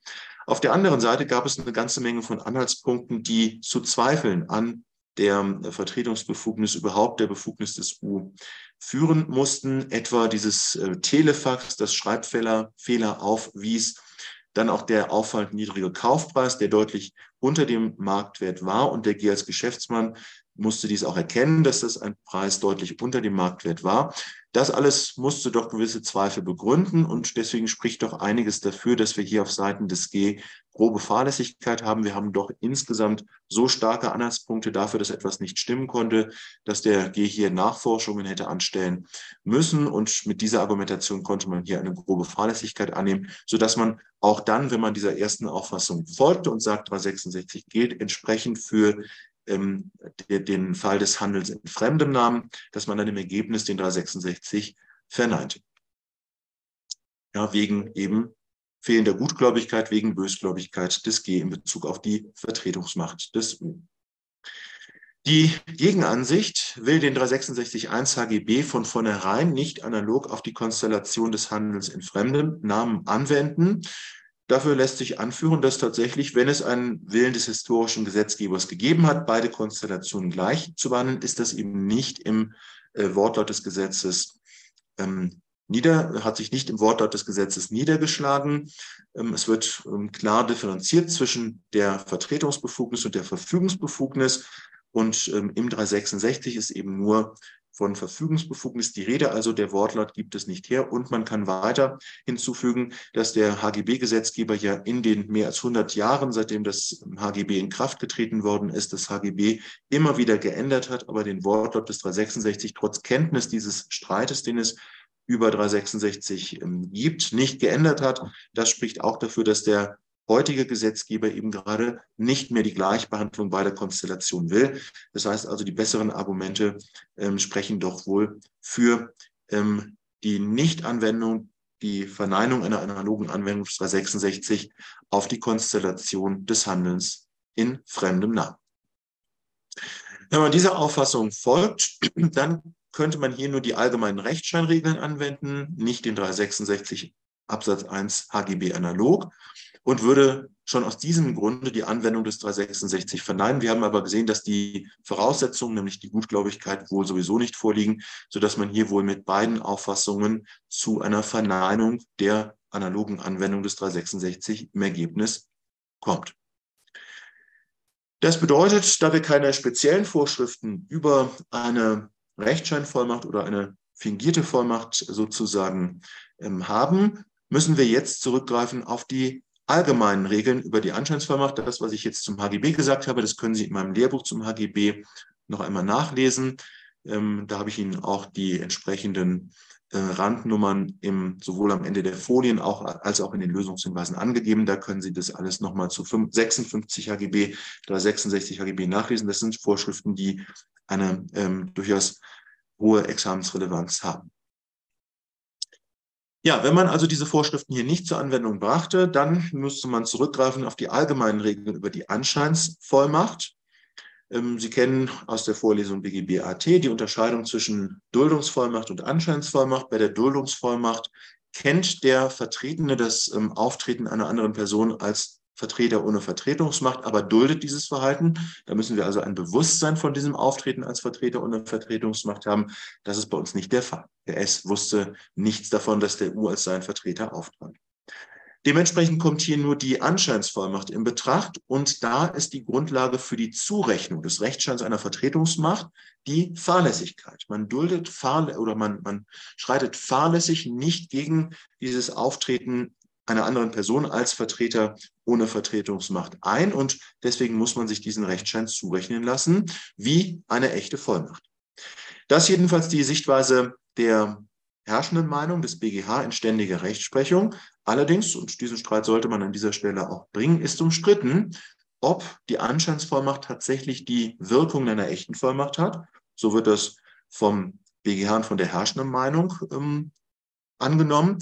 Speaker 1: Auf der anderen Seite gab es eine ganze Menge von Anhaltspunkten, die zu Zweifeln an der Vertretungsbefugnis überhaupt der Befugnis des U führen mussten, etwa dieses äh, Telefax, das Schreibfehler Fehler aufwies, dann auch der auffallend niedrige Kaufpreis, der deutlich unter dem Marktwert war und der G als Geschäftsmann musste dies auch erkennen, dass das ein Preis deutlich unter dem Marktwert war. Das alles musste doch gewisse Zweifel begründen und deswegen spricht doch einiges dafür, dass wir hier auf Seiten des G grobe Fahrlässigkeit haben. Wir haben doch insgesamt so starke Anhaltspunkte dafür, dass etwas nicht stimmen konnte, dass der G hier Nachforschungen hätte anstellen müssen. Und mit dieser Argumentation konnte man hier eine grobe Fahrlässigkeit annehmen, sodass man auch dann, wenn man dieser ersten Auffassung folgte und sagt, 366 gilt entsprechend für ähm, den Fall des Handels in fremdem Namen, dass man dann im Ergebnis den 366 verneint. Ja, wegen eben fehlender Gutgläubigkeit, wegen Bösgläubigkeit des G in Bezug auf die Vertretungsmacht des U. Die Gegenansicht will den 366.1 HGB von vornherein nicht analog auf die Konstellation des Handels in fremdem Namen anwenden, Dafür lässt sich anführen, dass tatsächlich, wenn es einen Willen des historischen Gesetzgebers gegeben hat, beide Konstellationen gleich zu behandeln, ist das eben nicht im äh, Wortlaut des Gesetzes ähm, nieder, hat sich nicht im Wortlaut des Gesetzes niedergeschlagen. Ähm, es wird ähm, klar differenziert zwischen der Vertretungsbefugnis und der Verfügungsbefugnis. Und ähm, im 366 ist eben nur von Verfügungsbefugnis die Rede, also der Wortlaut gibt es nicht her. Und man kann weiter hinzufügen, dass der HGB-Gesetzgeber ja in den mehr als 100 Jahren, seitdem das HGB in Kraft getreten worden ist, das HGB immer wieder geändert hat, aber den Wortlaut des 366 trotz Kenntnis dieses Streites, den es über 366 ähm, gibt, nicht geändert hat. Das spricht auch dafür, dass der heutige Gesetzgeber eben gerade nicht mehr die Gleichbehandlung beider Konstellationen will. Das heißt also, die besseren Argumente ähm, sprechen doch wohl für ähm, die Nichtanwendung, die Verneinung einer analogen Anwendung des 366 auf die Konstellation des Handelns in fremdem Namen. Wenn man dieser Auffassung folgt, dann könnte man hier nur die allgemeinen Rechtscheinregeln anwenden, nicht den 366 Absatz 1 HGB analog und würde schon aus diesem Grunde die Anwendung des 366 verneinen. Wir haben aber gesehen, dass die Voraussetzungen, nämlich die Gutgläubigkeit, wohl sowieso nicht vorliegen, sodass man hier wohl mit beiden Auffassungen zu einer Verneinung der analogen Anwendung des 366 im Ergebnis kommt. Das bedeutet, da wir keine speziellen Vorschriften über eine Rechtsscheinvollmacht oder eine fingierte Vollmacht sozusagen ähm, haben, müssen wir jetzt zurückgreifen auf die allgemeinen Regeln über die Anscheinsvollmacht. Das, was ich jetzt zum HGB gesagt habe, das können Sie in meinem Lehrbuch zum HGB noch einmal nachlesen. Ähm, da habe ich Ihnen auch die entsprechenden äh, Randnummern im, sowohl am Ende der Folien auch, als auch in den Lösungshinweisen angegeben. Da können Sie das alles nochmal zu 56 HGB, 366 HGB nachlesen. Das sind Vorschriften, die eine ähm, durchaus hohe Examensrelevanz haben. Ja, wenn man also diese Vorschriften hier nicht zur Anwendung brachte, dann müsste man zurückgreifen auf die allgemeinen Regeln über die Anscheinsvollmacht. Ähm, Sie kennen aus der Vorlesung BGB AT die Unterscheidung zwischen Duldungsvollmacht und Anscheinsvollmacht. Bei der Duldungsvollmacht kennt der Vertretene das ähm, Auftreten einer anderen Person als Vertreter ohne Vertretungsmacht, aber duldet dieses Verhalten. Da müssen wir also ein Bewusstsein von diesem Auftreten als Vertreter ohne Vertretungsmacht haben. Das ist bei uns nicht der Fall. Der S wusste nichts davon, dass der U als sein Vertreter auftrat. Dementsprechend kommt hier nur die Anscheinsvollmacht in Betracht und da ist die Grundlage für die Zurechnung des Rechtsscheins einer Vertretungsmacht die Fahrlässigkeit. Man duldet fahr oder man, man schreitet fahrlässig nicht gegen dieses Auftreten einer anderen Person als Vertreter ohne Vertretungsmacht ein und deswegen muss man sich diesen Rechtsschein zurechnen lassen wie eine echte Vollmacht. Das jedenfalls die Sichtweise der herrschenden Meinung des BGH in ständiger Rechtsprechung. Allerdings, und diesen Streit sollte man an dieser Stelle auch bringen, ist umstritten, ob die Anscheinsvollmacht tatsächlich die Wirkung einer echten Vollmacht hat. So wird das vom BGH und von der herrschenden Meinung ähm, angenommen.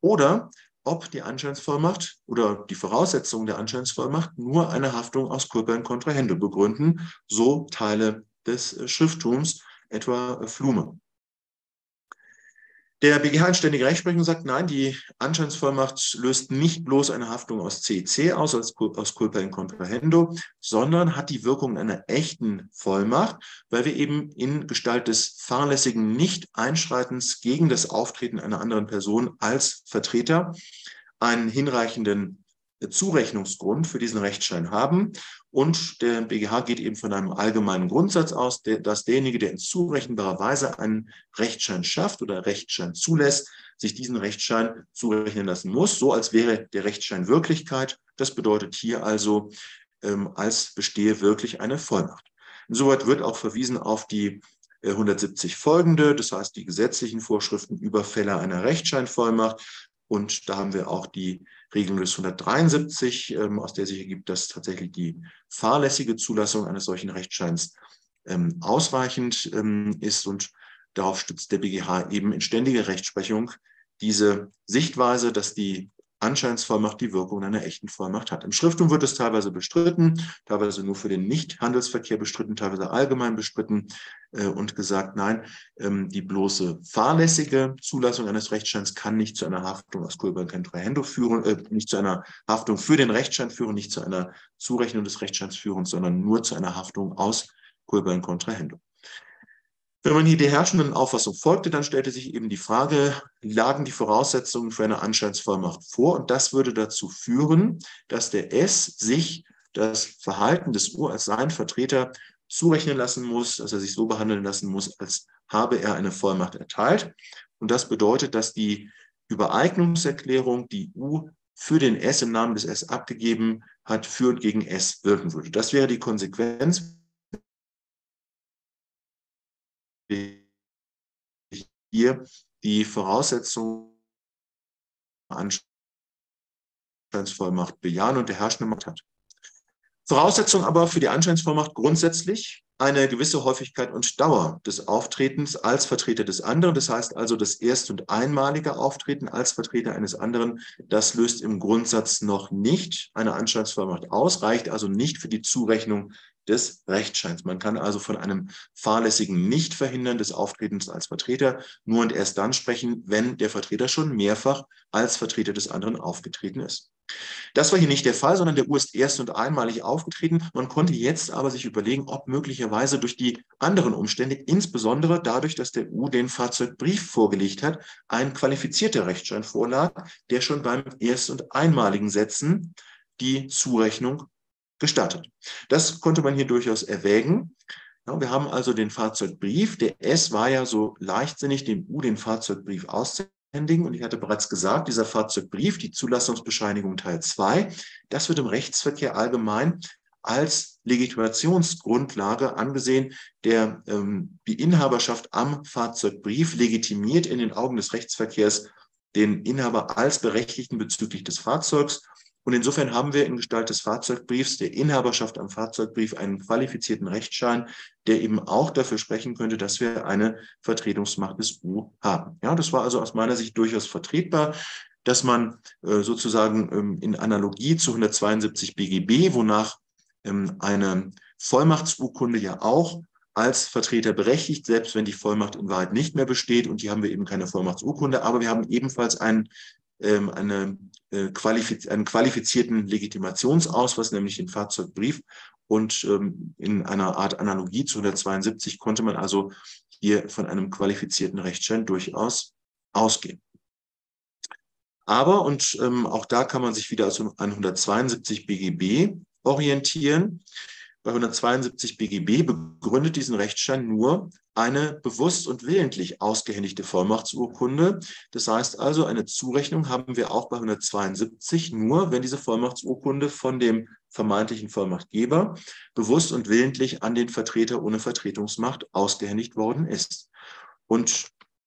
Speaker 1: Oder ob die Anscheinsvollmacht oder die Voraussetzungen der Anscheinsvollmacht nur eine Haftung aus Culpa in Contrahendo begründen, so Teile des äh, Schrifttums, etwa äh, Flume. Der BGH in ständiger Rechtsprechung sagt, nein, die Anscheinsvollmacht löst nicht bloß eine Haftung aus CC aus, als aus culpa in contrahendo, sondern hat die Wirkung einer echten Vollmacht, weil wir eben in Gestalt des fahrlässigen Nicht-Einschreitens gegen das Auftreten einer anderen Person als Vertreter einen hinreichenden Zurechnungsgrund für diesen Rechtsschein haben. Und der BGH geht eben von einem allgemeinen Grundsatz aus, dass derjenige, der in zurechenbarer Weise einen Rechtsschein schafft oder Rechtsschein zulässt, sich diesen Rechtsschein zurechnen lassen muss, so als wäre der Rechtsschein Wirklichkeit. Das bedeutet hier also, ähm, als bestehe wirklich eine Vollmacht. Insoweit wird auch verwiesen auf die 170 äh, folgende, das heißt die gesetzlichen Vorschriften über Fälle einer Rechtsscheinvollmacht. Und da haben wir auch die Regelung des 173, ähm, aus der sich ergibt, dass tatsächlich die fahrlässige Zulassung eines solchen Rechtsscheins ähm, ausreichend ähm, ist. Und darauf stützt der BGH eben in ständiger Rechtsprechung diese Sichtweise, dass die Anscheinsvollmacht die Wirkung einer echten Vollmacht hat. Im Schrifttum wird es teilweise bestritten, teilweise nur für den Nichthandelsverkehr bestritten, teilweise allgemein bestritten äh, und gesagt, nein, ähm, die bloße fahrlässige Zulassung eines Rechtsscheins kann nicht zu einer Haftung aus Culpa Contrahendo führen, äh, nicht zu einer Haftung für den Rechtsschein führen, nicht zu einer Zurechnung des Rechtsscheins führen, sondern nur zu einer Haftung aus Culpa Contrahendo. Wenn man hier der herrschenden Auffassung folgte, dann stellte sich eben die Frage, lagen die Voraussetzungen für eine Anscheinsvollmacht vor? Und das würde dazu führen, dass der S sich das Verhalten des U als sein Vertreter zurechnen lassen muss, dass er sich so behandeln lassen muss, als habe er eine Vollmacht erteilt. Und das bedeutet, dass die Übereignungserklärung, die U für den S im Namen des S abgegeben hat, für und gegen S wirken würde. Das wäre die Konsequenz, hier die Voraussetzungen Anscheinsvollmacht bejahen und der herrschende Macht hat. Voraussetzung aber für die Anscheinsvollmacht grundsätzlich eine gewisse Häufigkeit und Dauer des Auftretens als Vertreter des anderen. Das heißt also, das erst- und einmalige Auftreten als Vertreter eines anderen, das löst im Grundsatz noch nicht eine Anscheinsvollmacht aus, reicht also nicht für die Zurechnung des Rechtsscheins. Man kann also von einem fahrlässigen Nichtverhindern des Auftretens als Vertreter nur und erst dann sprechen, wenn der Vertreter schon mehrfach als Vertreter des anderen aufgetreten ist. Das war hier nicht der Fall, sondern der U ist erst und einmalig aufgetreten. Man konnte jetzt aber sich überlegen, ob möglicherweise durch die anderen Umstände, insbesondere dadurch, dass der U den Fahrzeugbrief vorgelegt hat, ein qualifizierter Rechtsschein vorlag, der schon beim erst- und einmaligen Setzen die Zurechnung gestattet. Das konnte man hier durchaus erwägen. Ja, wir haben also den Fahrzeugbrief. Der S war ja so leichtsinnig, dem U den Fahrzeugbrief auszuhändigen. Und ich hatte bereits gesagt, dieser Fahrzeugbrief, die Zulassungsbescheinigung Teil 2, das wird im Rechtsverkehr allgemein als Legitimationsgrundlage angesehen, der ähm, die Inhaberschaft am Fahrzeugbrief legitimiert in den Augen des Rechtsverkehrs den Inhaber als Berechtigten bezüglich des Fahrzeugs und insofern haben wir in Gestalt des Fahrzeugbriefs, der Inhaberschaft am Fahrzeugbrief, einen qualifizierten Rechtsschein, der eben auch dafür sprechen könnte, dass wir eine Vertretungsmacht des U haben. Ja, das war also aus meiner Sicht durchaus vertretbar, dass man äh, sozusagen ähm, in Analogie zu 172 BGB, wonach ähm, eine Vollmachtsurkunde ja auch als Vertreter berechtigt, selbst wenn die Vollmacht in Wahrheit nicht mehr besteht. Und hier haben wir eben keine Vollmachtsurkunde, aber wir haben ebenfalls einen eine, äh, qualifiz einen qualifizierten Legitimationsausweis, nämlich den Fahrzeugbrief. Und ähm, in einer Art Analogie zu 172 konnte man also hier von einem qualifizierten Rechtsschein durchaus ausgehen. Aber, und ähm, auch da kann man sich wieder aus 172 BGB orientieren, bei 172 BGB begründet diesen Rechtsschein nur eine bewusst und willentlich ausgehändigte Vollmachtsurkunde. Das heißt also, eine Zurechnung haben wir auch bei 172 nur, wenn diese Vollmachtsurkunde von dem vermeintlichen Vollmachtgeber bewusst und willentlich an den Vertreter ohne Vertretungsmacht ausgehändigt worden ist. Und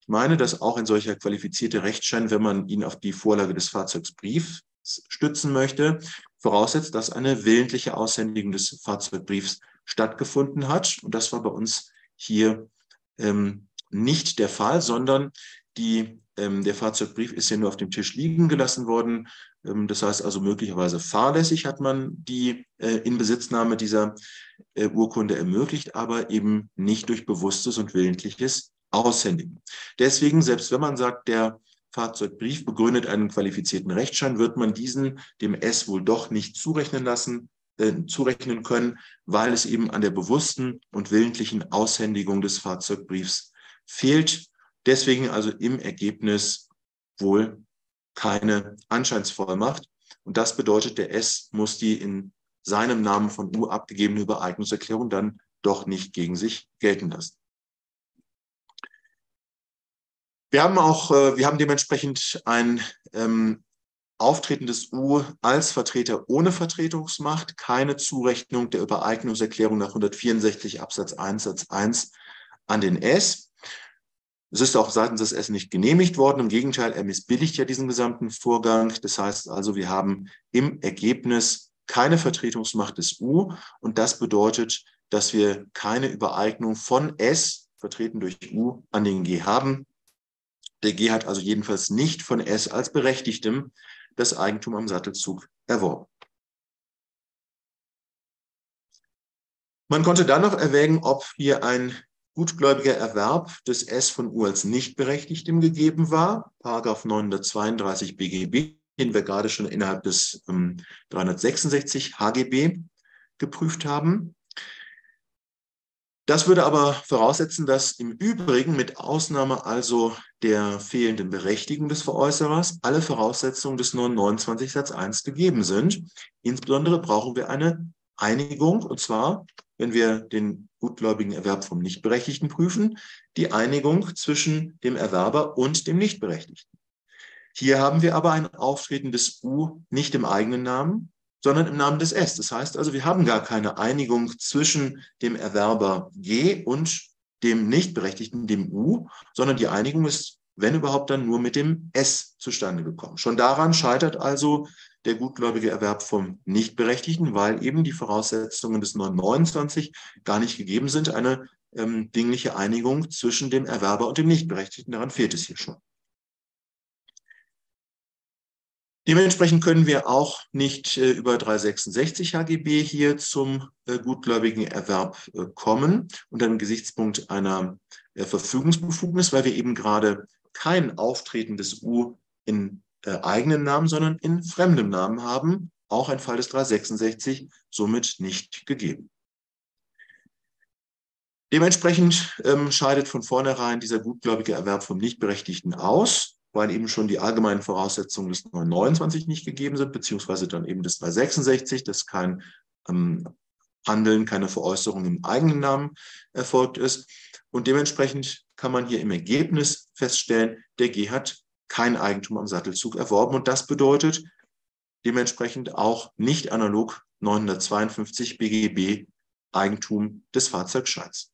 Speaker 1: ich meine, dass auch ein solcher qualifizierter Rechtsschein, wenn man ihn auf die Vorlage des Fahrzeugsbriefs stützen möchte, voraussetzt, dass eine willentliche Aushändigung des Fahrzeugbriefs stattgefunden hat. Und das war bei uns hier ähm, nicht der Fall, sondern die, ähm, der Fahrzeugbrief ist ja nur auf dem Tisch liegen gelassen worden. Ähm, das heißt also möglicherweise fahrlässig hat man die äh, Inbesitznahme dieser äh, Urkunde ermöglicht, aber eben nicht durch bewusstes und willentliches Aushändigen. Deswegen, selbst wenn man sagt, der Fahrzeugbrief begründet einen qualifizierten Rechtsschein, wird man diesen dem S wohl doch nicht zurechnen lassen, äh, zurechnen können, weil es eben an der bewussten und willentlichen Aushändigung des Fahrzeugbriefs fehlt. Deswegen also im Ergebnis wohl keine Anscheinsvollmacht. Und das bedeutet, der S muss die in seinem Namen von U abgegebene Übereignungserklärung dann doch nicht gegen sich gelten lassen. Wir haben auch, äh, wir haben dementsprechend ein ähm, Auftreten des U als Vertreter ohne Vertretungsmacht, keine Zurechnung der Übereignungserklärung nach 164 Absatz 1 Satz 1 an den S. Es ist auch seitens des S nicht genehmigt worden. Im Gegenteil, er missbilligt ja diesen gesamten Vorgang. Das heißt also, wir haben im Ergebnis keine Vertretungsmacht des U. Und das bedeutet, dass wir keine Übereignung von S, vertreten durch U, an den G haben. Der G hat also jedenfalls nicht von S als Berechtigtem das Eigentum am Sattelzug erworben. Man konnte dann noch erwägen, ob hier ein gutgläubiger Erwerb des S von U als nicht berechtigtem gegeben war. Paragraph 932 BGB, den wir gerade schon innerhalb des ähm, 366 HGB geprüft haben. Das würde aber voraussetzen, dass im Übrigen mit Ausnahme also der fehlenden Berechtigung des Veräußerers alle Voraussetzungen des 929 Satz 1 gegeben sind. Insbesondere brauchen wir eine Einigung, und zwar, wenn wir den gutgläubigen Erwerb vom Nichtberechtigten prüfen, die Einigung zwischen dem Erwerber und dem Nichtberechtigten. Hier haben wir aber ein Auftreten des U nicht im eigenen Namen, sondern im Namen des S. Das heißt also, wir haben gar keine Einigung zwischen dem Erwerber G und dem Nichtberechtigten, dem U, sondern die Einigung ist, wenn überhaupt, dann nur mit dem S zustande gekommen. Schon daran scheitert also der gutgläubige Erwerb vom Nichtberechtigten, weil eben die Voraussetzungen des 929 gar nicht gegeben sind, eine ähm, dingliche Einigung zwischen dem Erwerber und dem Nichtberechtigten. Daran fehlt es hier schon. Dementsprechend können wir auch nicht äh, über 366 HGB hier zum äh, gutgläubigen Erwerb äh, kommen unter dem Gesichtspunkt einer Verfügungsbefugnis, weil wir eben gerade kein Auftreten des U in eigenen Namen, sondern in fremdem Namen haben. Auch ein Fall des 366 somit nicht gegeben. Dementsprechend ähm, scheidet von vornherein dieser gutgläubige Erwerb vom Nichtberechtigten aus weil eben schon die allgemeinen Voraussetzungen des 929 nicht gegeben sind, beziehungsweise dann eben des 366, dass kein ähm, Handeln, keine Veräußerung im eigenen Namen erfolgt ist. Und dementsprechend kann man hier im Ergebnis feststellen, der G hat kein Eigentum am Sattelzug erworben. Und das bedeutet dementsprechend auch nicht analog 952 BGB Eigentum des Fahrzeugscheins.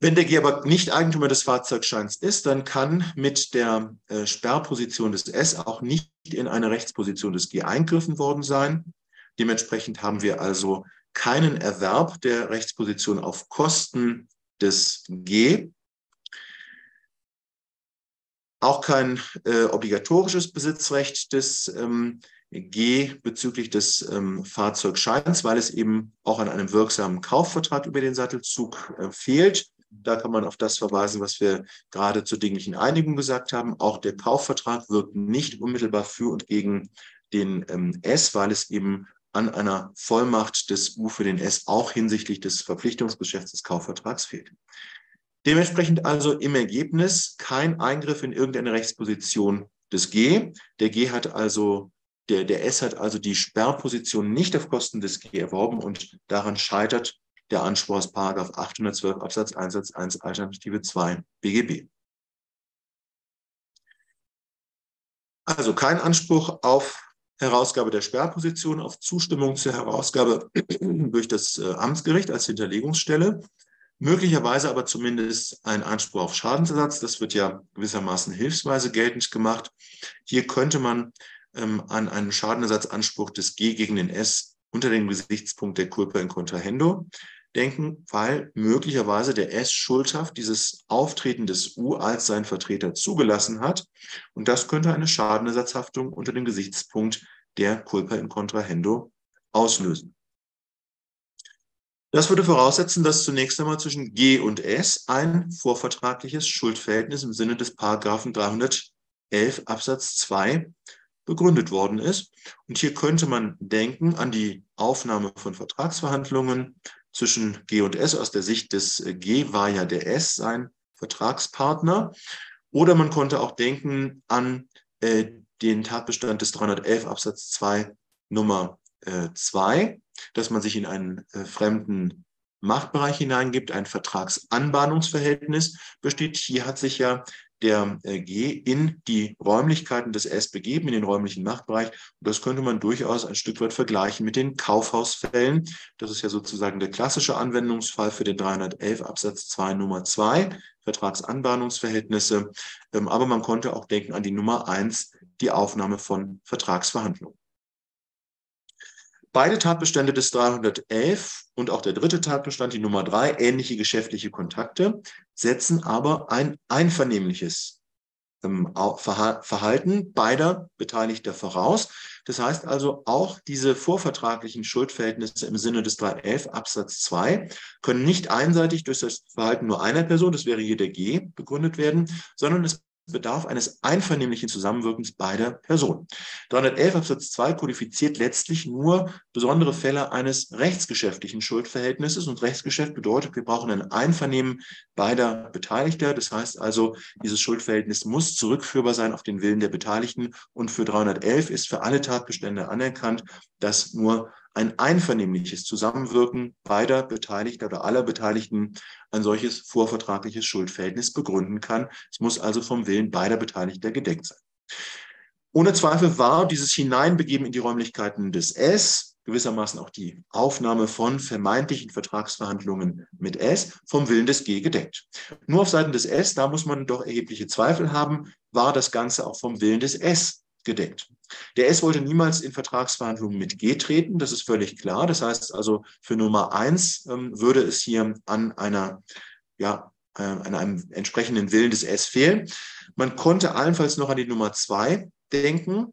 Speaker 1: Wenn der G aber nicht Eigentümer des Fahrzeugscheins ist, dann kann mit der äh, Sperrposition des S auch nicht in eine Rechtsposition des G eingriffen worden sein. Dementsprechend haben wir also keinen Erwerb der Rechtsposition auf Kosten des G. Auch kein äh, obligatorisches Besitzrecht des ähm, G bezüglich des ähm, Fahrzeugscheins, weil es eben auch an einem wirksamen Kaufvertrag über den Sattelzug äh, fehlt. Da kann man auf das verweisen, was wir gerade zur dinglichen Einigung gesagt haben. Auch der Kaufvertrag wirkt nicht unmittelbar für und gegen den ähm, S, weil es eben an einer Vollmacht des U für den S auch hinsichtlich des Verpflichtungsgeschäfts des Kaufvertrags fehlt. Dementsprechend also im Ergebnis kein Eingriff in irgendeine Rechtsposition des G. Der G hat also, der, der S hat also die Sperrposition nicht auf Kosten des G erworben und daran scheitert der Anspruch aus 812 Absatz 1 Satz 1 Alternative 2 BGB. Also kein Anspruch auf Herausgabe der Sperrposition, auf Zustimmung zur Herausgabe durch das äh, Amtsgericht als Hinterlegungsstelle. Möglicherweise aber zumindest ein Anspruch auf Schadensersatz. Das wird ja gewissermaßen hilfsweise geltend gemacht. Hier könnte man ähm, an einen Schadenersatzanspruch des G gegen den S unter dem Gesichtspunkt der Culpa in Contrahendo denken, weil möglicherweise der S schuldhaft dieses Auftreten des U als sein Vertreter zugelassen hat. Und das könnte eine Schadenersatzhaftung unter dem Gesichtspunkt der Culpa in Contrahendo auslösen. Das würde voraussetzen, dass zunächst einmal zwischen G und S ein vorvertragliches Schuldverhältnis im Sinne des Paragraphen 311 Absatz 2 begründet worden ist. Und hier könnte man denken an die Aufnahme von Vertragsverhandlungen zwischen G und S. Aus der Sicht des G war ja der S sein Vertragspartner. Oder man konnte auch denken an äh, den Tatbestand des 311 Absatz 2 Nummer äh, 2, dass man sich in einen äh, fremden Machtbereich hineingibt, ein Vertragsanbahnungsverhältnis besteht. Hier hat sich ja der äh, G in die Räumlichkeiten des S begeben, in den räumlichen Machtbereich. Und das könnte man durchaus ein Stück weit vergleichen mit den Kaufhausfällen. Das ist ja sozusagen der klassische Anwendungsfall für den 311 Absatz 2 Nummer 2, Vertragsanbahnungsverhältnisse. Ähm, aber man konnte auch denken an die Nummer 1, die Aufnahme von Vertragsverhandlungen. Beide Tatbestände des 311 und auch der dritte Tatbestand, die Nummer 3, ähnliche geschäftliche Kontakte, setzen aber ein einvernehmliches ähm, Verhalten beider Beteiligter voraus. Das heißt also, auch diese vorvertraglichen Schuldverhältnisse im Sinne des 311 Absatz 2 können nicht einseitig durch das Verhalten nur einer Person, das wäre hier der G, begründet werden, sondern es bedarf eines einvernehmlichen Zusammenwirkens beider Personen. 311 Absatz 2 kodifiziert letztlich nur besondere Fälle eines rechtsgeschäftlichen Schuldverhältnisses. Und Rechtsgeschäft bedeutet, wir brauchen ein Einvernehmen beider Beteiligter. Das heißt also, dieses Schuldverhältnis muss zurückführbar sein auf den Willen der Beteiligten. Und für 311 ist für alle Tatbestände anerkannt, dass nur ein einvernehmliches Zusammenwirken beider Beteiligter oder aller Beteiligten ein solches vorvertragliches Schuldverhältnis begründen kann. Es muss also vom Willen beider Beteiligter gedeckt sein. Ohne Zweifel war dieses Hineinbegeben in die Räumlichkeiten des S, gewissermaßen auch die Aufnahme von vermeintlichen Vertragsverhandlungen mit S, vom Willen des G gedeckt. Nur auf Seiten des S, da muss man doch erhebliche Zweifel haben, war das Ganze auch vom Willen des S gedeckt. Der S wollte niemals in Vertragsverhandlungen mit G treten, das ist völlig klar. Das heißt also, für Nummer eins ähm, würde es hier an einer, ja, äh, an einem entsprechenden Willen des S fehlen. Man konnte allenfalls noch an die Nummer zwei denken.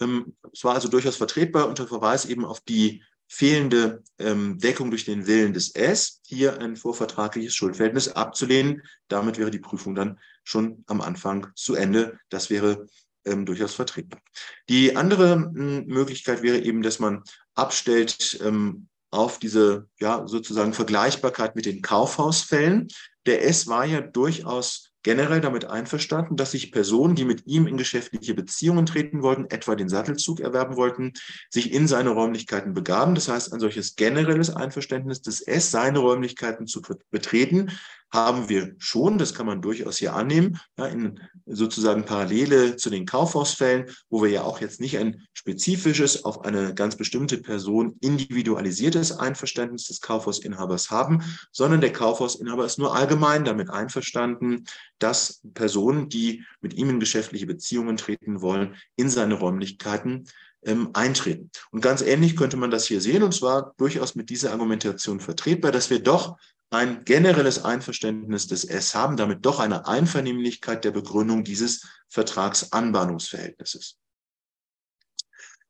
Speaker 1: Ähm, es war also durchaus vertretbar unter Verweis eben auf die fehlende ähm, Deckung durch den Willen des S, hier ein vorvertragliches Schuldverhältnis abzulehnen. Damit wäre die Prüfung dann schon am Anfang zu Ende. Das wäre ähm, durchaus vertretbar. Die andere hm, Möglichkeit wäre eben, dass man abstellt ähm, auf diese ja sozusagen Vergleichbarkeit mit den Kaufhausfällen. Der S war ja durchaus generell damit einverstanden, dass sich Personen, die mit ihm in geschäftliche Beziehungen treten wollten, etwa den Sattelzug erwerben wollten, sich in seine Räumlichkeiten begaben. Das heißt, ein solches generelles Einverständnis des S, seine Räumlichkeiten zu betreten, haben wir schon, das kann man durchaus hier annehmen, ja, in sozusagen Parallele zu den Kaufhausfällen, wo wir ja auch jetzt nicht ein spezifisches, auf eine ganz bestimmte Person individualisiertes Einverständnis des Kaufhausinhabers haben, sondern der Kaufhausinhaber ist nur allgemein damit einverstanden, dass Personen, die mit ihm in geschäftliche Beziehungen treten wollen, in seine Räumlichkeiten ähm, eintreten. Und ganz ähnlich könnte man das hier sehen, und zwar durchaus mit dieser Argumentation vertretbar, dass wir doch ein generelles Einverständnis des S haben, damit doch eine Einvernehmlichkeit der Begründung dieses Vertragsanbahnungsverhältnisses.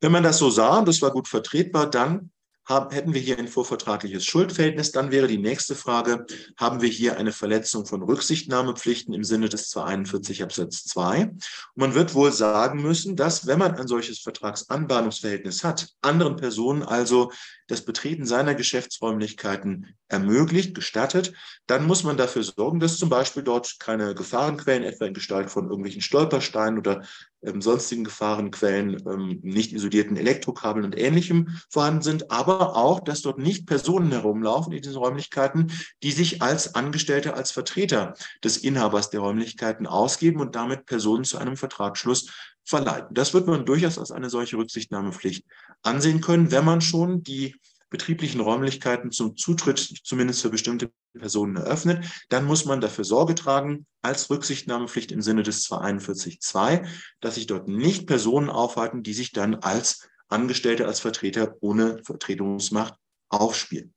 Speaker 1: Wenn man das so sah, und das war gut vertretbar, dann haben, hätten wir hier ein vorvertragliches Schuldverhältnis. Dann wäre die nächste Frage, haben wir hier eine Verletzung von Rücksichtnahmepflichten im Sinne des 241 Absatz 2? Und man wird wohl sagen müssen, dass, wenn man ein solches Vertragsanbahnungsverhältnis hat, anderen Personen also das Betreten seiner Geschäftsräumlichkeiten ermöglicht, gestattet, dann muss man dafür sorgen, dass zum Beispiel dort keine Gefahrenquellen, etwa in Gestalt von irgendwelchen Stolpersteinen oder ähm, sonstigen Gefahrenquellen, ähm, nicht isolierten Elektrokabeln und Ähnlichem vorhanden sind, aber auch, dass dort nicht Personen herumlaufen in diesen Räumlichkeiten, die sich als Angestellte, als Vertreter des Inhabers der Räumlichkeiten ausgeben und damit Personen zu einem Vertragsschluss verleiten. Das wird man durchaus als eine solche Rücksichtnahmepflicht ansehen können, wenn man schon die betrieblichen Räumlichkeiten zum Zutritt zumindest für bestimmte Personen eröffnet, dann muss man dafür Sorge tragen, als Rücksichtnahmepflicht im Sinne des 241.2, dass sich dort nicht Personen aufhalten, die sich dann als Angestellte, als Vertreter ohne Vertretungsmacht aufspielen.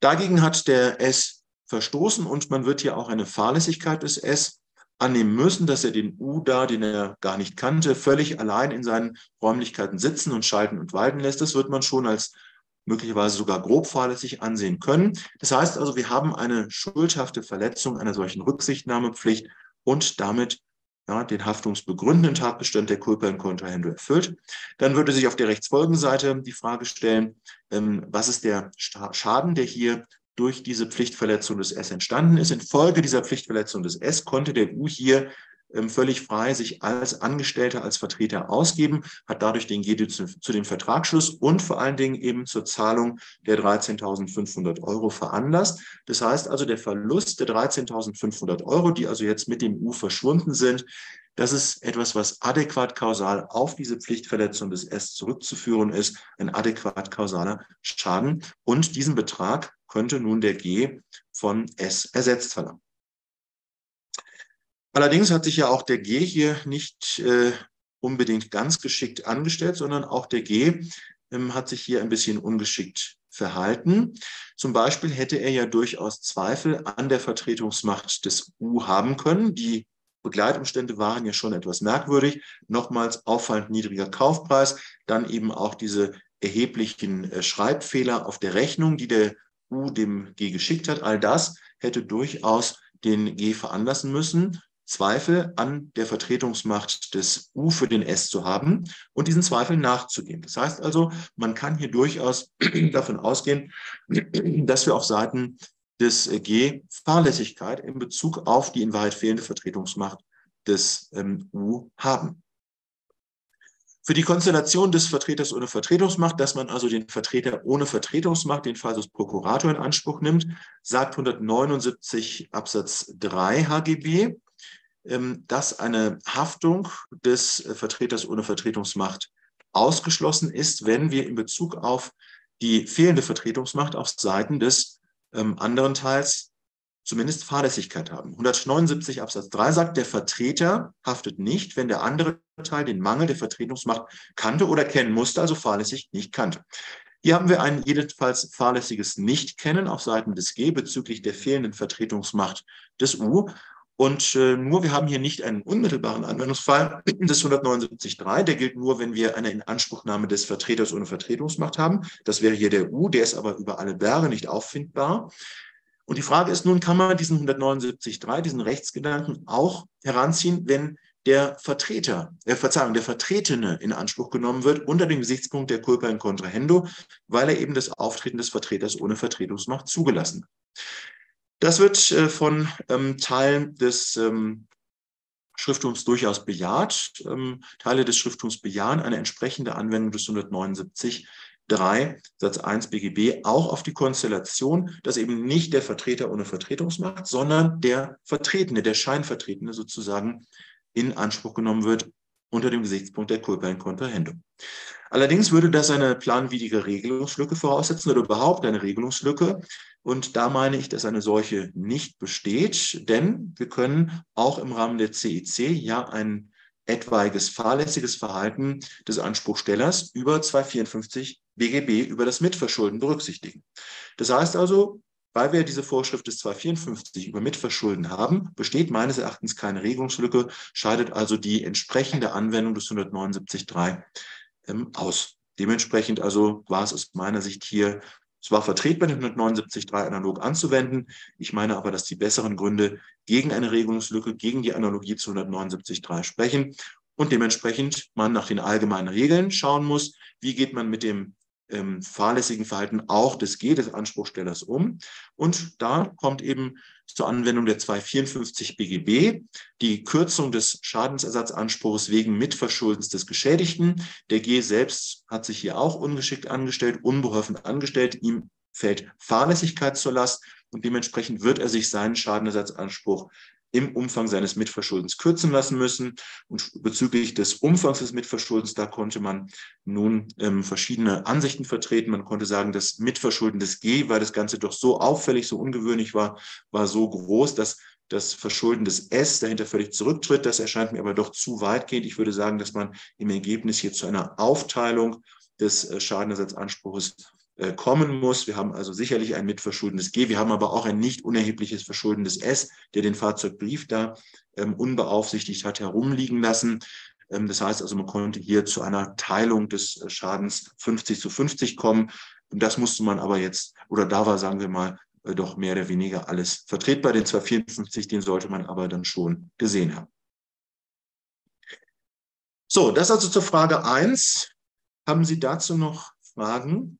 Speaker 1: Dagegen hat der S verstoßen und man wird hier auch eine Fahrlässigkeit des S annehmen müssen, dass er den U da, den er gar nicht kannte, völlig allein in seinen Räumlichkeiten sitzen und schalten und walten lässt. Das wird man schon als möglicherweise sogar grob fahrlässig ansehen können. Das heißt also, wir haben eine schuldhafte Verletzung einer solchen Rücksichtnahmepflicht und damit ja, den haftungsbegründenden Tatbestand der Culpa in Contrahendo erfüllt. Dann würde sich auf der Rechtsfolgenseite die Frage stellen, ähm, was ist der Schaden, der hier durch diese Pflichtverletzung des S entstanden ist. Infolge dieser Pflichtverletzung des S konnte der U hier ähm, völlig frei sich als Angestellter, als Vertreter ausgeben, hat dadurch den GD zu, zu dem Vertragsschluss und vor allen Dingen eben zur Zahlung der 13.500 Euro veranlasst. Das heißt also, der Verlust der 13.500 Euro, die also jetzt mit dem U verschwunden sind, das ist etwas, was adäquat kausal auf diese Pflichtverletzung des S zurückzuführen ist, ein adäquat kausaler Schaden. Und diesen Betrag könnte nun der G von S ersetzt verlangen. Allerdings hat sich ja auch der G hier nicht äh, unbedingt ganz geschickt angestellt, sondern auch der G ähm, hat sich hier ein bisschen ungeschickt verhalten. Zum Beispiel hätte er ja durchaus Zweifel an der Vertretungsmacht des U haben können. Die Begleitumstände waren ja schon etwas merkwürdig. Nochmals auffallend niedriger Kaufpreis, dann eben auch diese erheblichen äh, Schreibfehler auf der Rechnung, die der U dem G geschickt hat. All das hätte durchaus den G veranlassen müssen, Zweifel an der Vertretungsmacht des U für den S zu haben und diesen Zweifeln nachzugehen. Das heißt also, man kann hier durchaus davon ausgehen, dass wir auf Seiten des G Fahrlässigkeit in Bezug auf die in Wahrheit fehlende Vertretungsmacht des ähm, U haben. Für die Konstellation des Vertreters ohne Vertretungsmacht, dass man also den Vertreter ohne Vertretungsmacht, den Falsus Prokurator in Anspruch nimmt, sagt 179 Absatz 3 HGB, ähm, dass eine Haftung des Vertreters ohne Vertretungsmacht ausgeschlossen ist, wenn wir in Bezug auf die fehlende Vertretungsmacht auf Seiten des ähm, anderen Teils zumindest Fahrlässigkeit haben. 179 Absatz 3 sagt, der Vertreter haftet nicht, wenn der andere Teil den Mangel der Vertretungsmacht kannte oder kennen musste, also fahrlässig nicht kannte. Hier haben wir ein jedenfalls fahrlässiges Nicht-Kennen auf Seiten des G bezüglich der fehlenden Vertretungsmacht des U. Und äh, nur, wir haben hier nicht einen unmittelbaren Anwendungsfall des 179.3. Der gilt nur, wenn wir eine Inanspruchnahme des Vertreters ohne Vertretungsmacht haben. Das wäre hier der U, der ist aber über alle Berge nicht auffindbar. Und die Frage ist nun, kann man diesen 179.3, diesen Rechtsgedanken auch heranziehen, wenn der Vertreter, äh, Verzeihung, der Vertretene in Anspruch genommen wird unter dem Gesichtspunkt der Culpa in Contrahendo, weil er eben das Auftreten des Vertreters ohne Vertretungsmacht zugelassen hat. Das wird äh, von ähm, Teilen des ähm, Schrifttums durchaus bejaht. Ähm, Teile des Schrifttums bejahen eine entsprechende Anwendung des 179 3 Satz 1 BGB auch auf die Konstellation, dass eben nicht der Vertreter ohne Vertretungsmacht, sondern der Vertretene, der Scheinvertretene sozusagen in Anspruch genommen wird unter dem Gesichtspunkt der Culpa in Contrahendo. Allerdings würde das eine planwidrige Regelungslücke voraussetzen oder überhaupt eine Regelungslücke. Und da meine ich, dass eine solche nicht besteht, denn wir können auch im Rahmen der CEC ja ein etwaiges fahrlässiges Verhalten des Anspruchstellers über 254 BGB über das Mitverschulden berücksichtigen. Das heißt also, weil wir diese Vorschrift des 254 über Mitverschulden haben, besteht meines Erachtens keine Regelungslücke, scheidet also die entsprechende Anwendung des 179.3 ähm, aus. Dementsprechend also war es aus meiner Sicht hier zwar vertretbar, den 179.3 analog anzuwenden. Ich meine aber, dass die besseren Gründe gegen eine Regelungslücke, gegen die Analogie zu 179.3 sprechen und dementsprechend man nach den allgemeinen Regeln schauen muss, wie geht man mit dem ähm, fahrlässigen Verhalten auch des G, des Anspruchstellers, um. Und da kommt eben zur Anwendung der 254 BGB die Kürzung des Schadensersatzanspruchs wegen Mitverschuldens des Geschädigten. Der G selbst hat sich hier auch ungeschickt angestellt, unbeholfen angestellt. Ihm fällt Fahrlässigkeit zur Last und dementsprechend wird er sich seinen Schadenersatzanspruch im Umfang seines Mitverschuldens kürzen lassen müssen. Und bezüglich des Umfangs des Mitverschuldens, da konnte man nun ähm, verschiedene Ansichten vertreten. Man konnte sagen, das Mitverschulden des G, weil das Ganze doch so auffällig, so ungewöhnlich war, war so groß, dass das Verschulden des S dahinter völlig zurücktritt. Das erscheint mir aber doch zu weitgehend. Ich würde sagen, dass man im Ergebnis hier zu einer Aufteilung des äh, Schadenersatzanspruchs äh, kommen muss. Wir haben also sicherlich ein mitverschuldendes G. Wir haben aber auch ein nicht unerhebliches verschuldendes S, der den Fahrzeugbrief da ähm, unbeaufsichtigt hat herumliegen lassen. Ähm, das heißt also, man konnte hier zu einer Teilung des äh, Schadens 50 zu 50 kommen. Und das musste man aber jetzt, oder da war, sagen wir mal, äh, doch mehr oder weniger alles vertretbar. Den 254, den sollte man aber dann schon gesehen haben. So, das also zur Frage 1. Haben Sie dazu noch Fragen?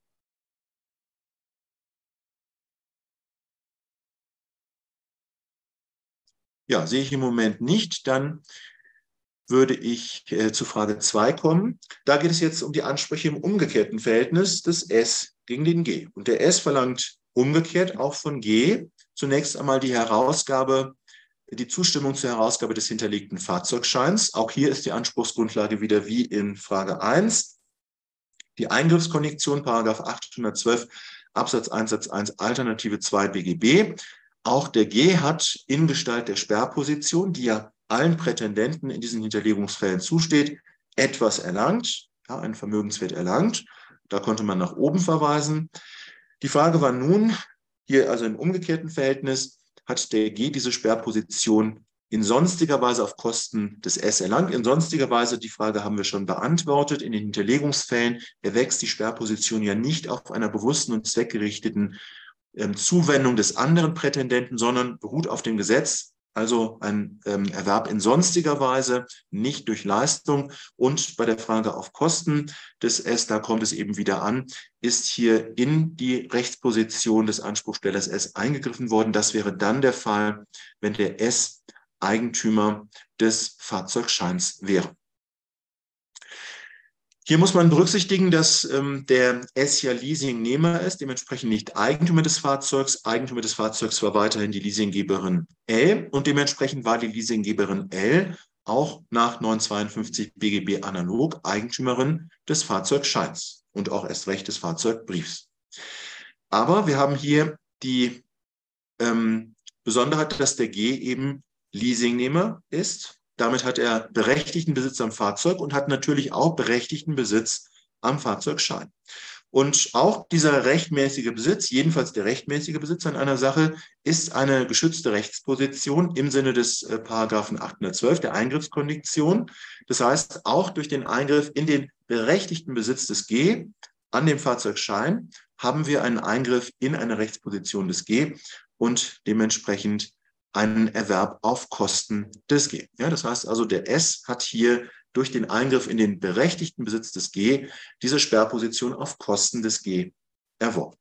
Speaker 1: Ja, sehe ich im Moment nicht. Dann würde ich äh, zu Frage 2 kommen. Da geht es jetzt um die Ansprüche im umgekehrten Verhältnis des S gegen den G. Und der S verlangt umgekehrt auch von G zunächst einmal die Herausgabe, die Zustimmung zur Herausgabe des hinterlegten Fahrzeugscheins. Auch hier ist die Anspruchsgrundlage wieder wie in Frage 1. Die Eingriffskondition, Paragraph 812 Absatz 1 Satz 1 Alternative 2 BGB auch der G hat in Gestalt der Sperrposition, die ja allen Prätendenten in diesen Hinterlegungsfällen zusteht, etwas erlangt, ja, einen Vermögenswert erlangt. Da konnte man nach oben verweisen. Die Frage war nun, hier also im umgekehrten Verhältnis, hat der G diese Sperrposition in sonstiger Weise auf Kosten des S erlangt. In sonstiger Weise, die Frage haben wir schon beantwortet, in den Hinterlegungsfällen erwächst die Sperrposition ja nicht auf einer bewussten und zweckgerichteten Zuwendung des anderen Prätendenten, sondern beruht auf dem Gesetz, also ein ähm, Erwerb in sonstiger Weise, nicht durch Leistung. Und bei der Frage auf Kosten des S, da kommt es eben wieder an, ist hier in die Rechtsposition des Anspruchstellers S eingegriffen worden. Das wäre dann der Fall, wenn der S Eigentümer des Fahrzeugscheins wäre. Hier muss man berücksichtigen, dass ähm, der S ja Leasingnehmer ist, dementsprechend nicht Eigentümer des Fahrzeugs. Eigentümer des Fahrzeugs war weiterhin die Leasinggeberin L und dementsprechend war die Leasinggeberin L auch nach 952 BGB analog Eigentümerin des Fahrzeugscheins und auch erst recht des Fahrzeugbriefs. Aber wir haben hier die ähm, Besonderheit, dass der G eben Leasingnehmer ist damit hat er berechtigten Besitz am Fahrzeug und hat natürlich auch berechtigten Besitz am Fahrzeugschein. Und auch dieser rechtmäßige Besitz, jedenfalls der rechtmäßige Besitz an einer Sache, ist eine geschützte Rechtsposition im Sinne des äh, Paragraphen 812 der Eingriffskondition. Das heißt, auch durch den Eingriff in den berechtigten Besitz des G an dem Fahrzeugschein haben wir einen Eingriff in eine Rechtsposition des G und dementsprechend einen Erwerb auf Kosten des G. Ja, das heißt also, der S hat hier durch den Eingriff in den berechtigten Besitz des G diese Sperrposition auf Kosten des G erworben.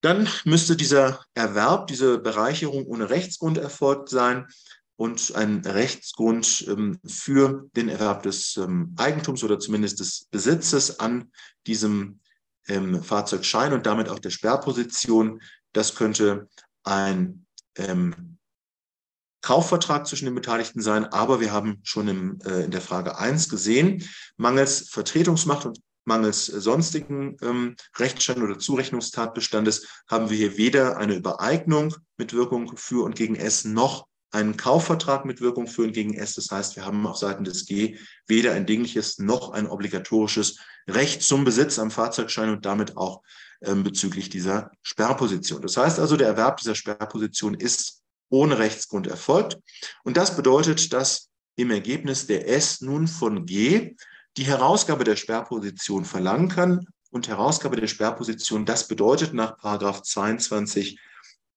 Speaker 1: Dann müsste dieser Erwerb, diese Bereicherung ohne Rechtsgrund erfolgt sein und ein Rechtsgrund ähm, für den Erwerb des ähm, Eigentums oder zumindest des Besitzes an diesem ähm, Fahrzeugschein und damit auch der Sperrposition. Das könnte ein ähm, Kaufvertrag zwischen den Beteiligten sein, aber wir haben schon im, äh, in der Frage 1 gesehen, mangels Vertretungsmacht und mangels sonstigen ähm, Rechtsstand oder Zurechnungstatbestandes haben wir hier weder eine Übereignung mit Wirkung für und gegen S noch einen Kaufvertrag mit Wirkung für und gegen S. Das heißt, wir haben auf Seiten des G weder ein dingliches noch ein obligatorisches Recht zum Besitz am Fahrzeugschein und damit auch bezüglich dieser Sperrposition. Das heißt also, der Erwerb dieser Sperrposition ist ohne Rechtsgrund erfolgt. Und das bedeutet, dass im Ergebnis der S nun von G die Herausgabe der Sperrposition verlangen kann. Und Herausgabe der Sperrposition, das bedeutet nach Paragraph 22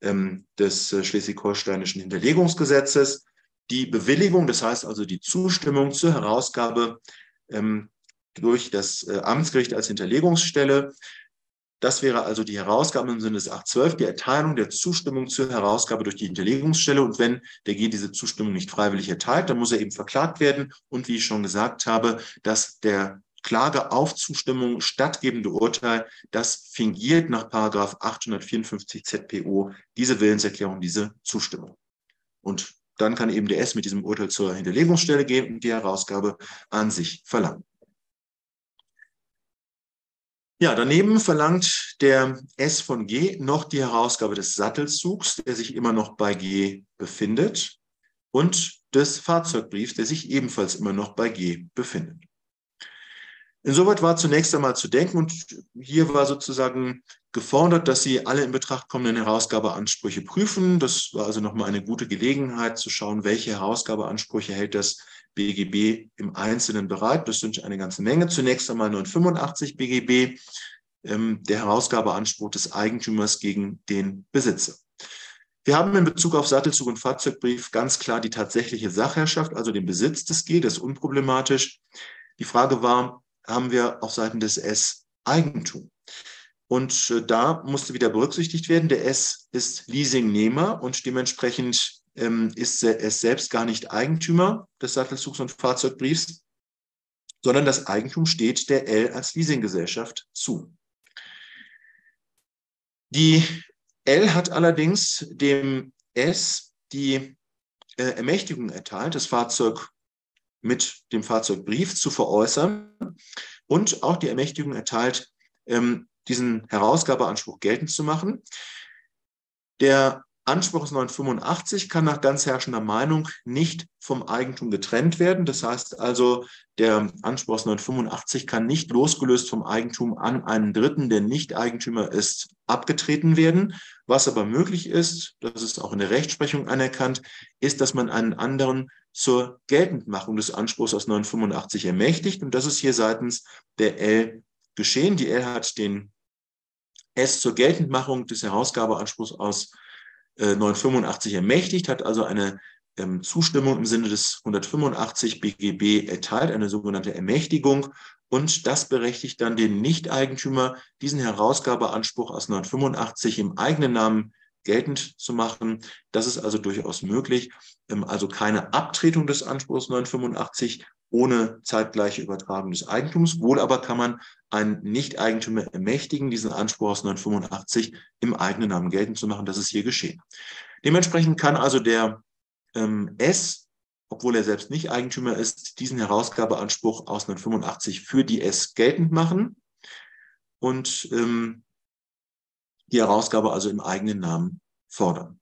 Speaker 1: ähm, des äh, Schleswig-Holsteinischen Hinterlegungsgesetzes die Bewilligung, das heißt also die Zustimmung zur Herausgabe ähm, durch das äh, Amtsgericht als Hinterlegungsstelle. Das wäre also die Herausgabe im Sinne des 812, die Erteilung der Zustimmung zur Herausgabe durch die Hinterlegungsstelle. Und wenn der G diese Zustimmung nicht freiwillig erteilt, dann muss er eben verklagt werden. Und wie ich schon gesagt habe, dass der Klage auf Zustimmung stattgebende Urteil, das fingiert nach Paragraph 854 ZPO diese Willenserklärung, diese Zustimmung. Und dann kann eben der S mit diesem Urteil zur Hinterlegungsstelle gehen und die Herausgabe an sich verlangen. Ja, daneben verlangt der S von G noch die Herausgabe des Sattelzugs, der sich immer noch bei G befindet, und des Fahrzeugbriefs, der sich ebenfalls immer noch bei G befindet. Insoweit war zunächst einmal zu denken und hier war sozusagen gefordert, dass Sie alle in Betracht kommenden Herausgabeansprüche prüfen. Das war also nochmal eine gute Gelegenheit zu schauen, welche Herausgabeansprüche hält das BGB im Einzelnen bereit. Das sind eine ganze Menge. Zunächst einmal 985 BGB, ähm, der Herausgabeanspruch des Eigentümers gegen den Besitzer. Wir haben in Bezug auf Sattelzug und Fahrzeugbrief ganz klar die tatsächliche Sachherrschaft, also den Besitz des G, das ist unproblematisch. Die Frage war, haben wir auf Seiten des S Eigentum. Und äh, da musste wieder berücksichtigt werden, der S ist Leasingnehmer und dementsprechend ähm, ist es selbst gar nicht Eigentümer des Sattelzugs und Fahrzeugbriefs, sondern das Eigentum steht der L als Leasinggesellschaft zu. Die L hat allerdings dem S die äh, Ermächtigung erteilt, das Fahrzeug mit dem Fahrzeugbrief zu veräußern und auch die Ermächtigung erteilt, ähm, diesen Herausgabeanspruch geltend zu machen. Der Anspruch aus 985 kann nach ganz herrschender Meinung nicht vom Eigentum getrennt werden. Das heißt also, der Anspruch aus 985 kann nicht losgelöst vom Eigentum an einen Dritten, der nicht Eigentümer ist, abgetreten werden. Was aber möglich ist, das ist auch in der Rechtsprechung anerkannt, ist, dass man einen anderen zur Geltendmachung des Anspruchs aus 985 ermächtigt. Und das ist hier seitens der L geschehen. Die L hat den S zur Geltendmachung des Herausgabeanspruchs aus 985 ermächtigt, hat also eine ähm, Zustimmung im Sinne des 185 BGB erteilt, eine sogenannte Ermächtigung. Und das berechtigt dann den Nicht-Eigentümer, diesen Herausgabeanspruch aus 985 im eigenen Namen geltend zu machen. Das ist also durchaus möglich. Ähm, also keine Abtretung des Anspruchs 985 ohne zeitgleiche Übertragung des Eigentums. Wohl aber kann man einen Nicht-Eigentümer ermächtigen, diesen Anspruch aus 985 im eigenen Namen geltend zu machen. Das ist hier geschehen. Dementsprechend kann also der ähm, S, obwohl er selbst nicht Eigentümer ist, diesen Herausgabeanspruch aus 985 für die S geltend machen und ähm, die Herausgabe also im eigenen Namen fordern.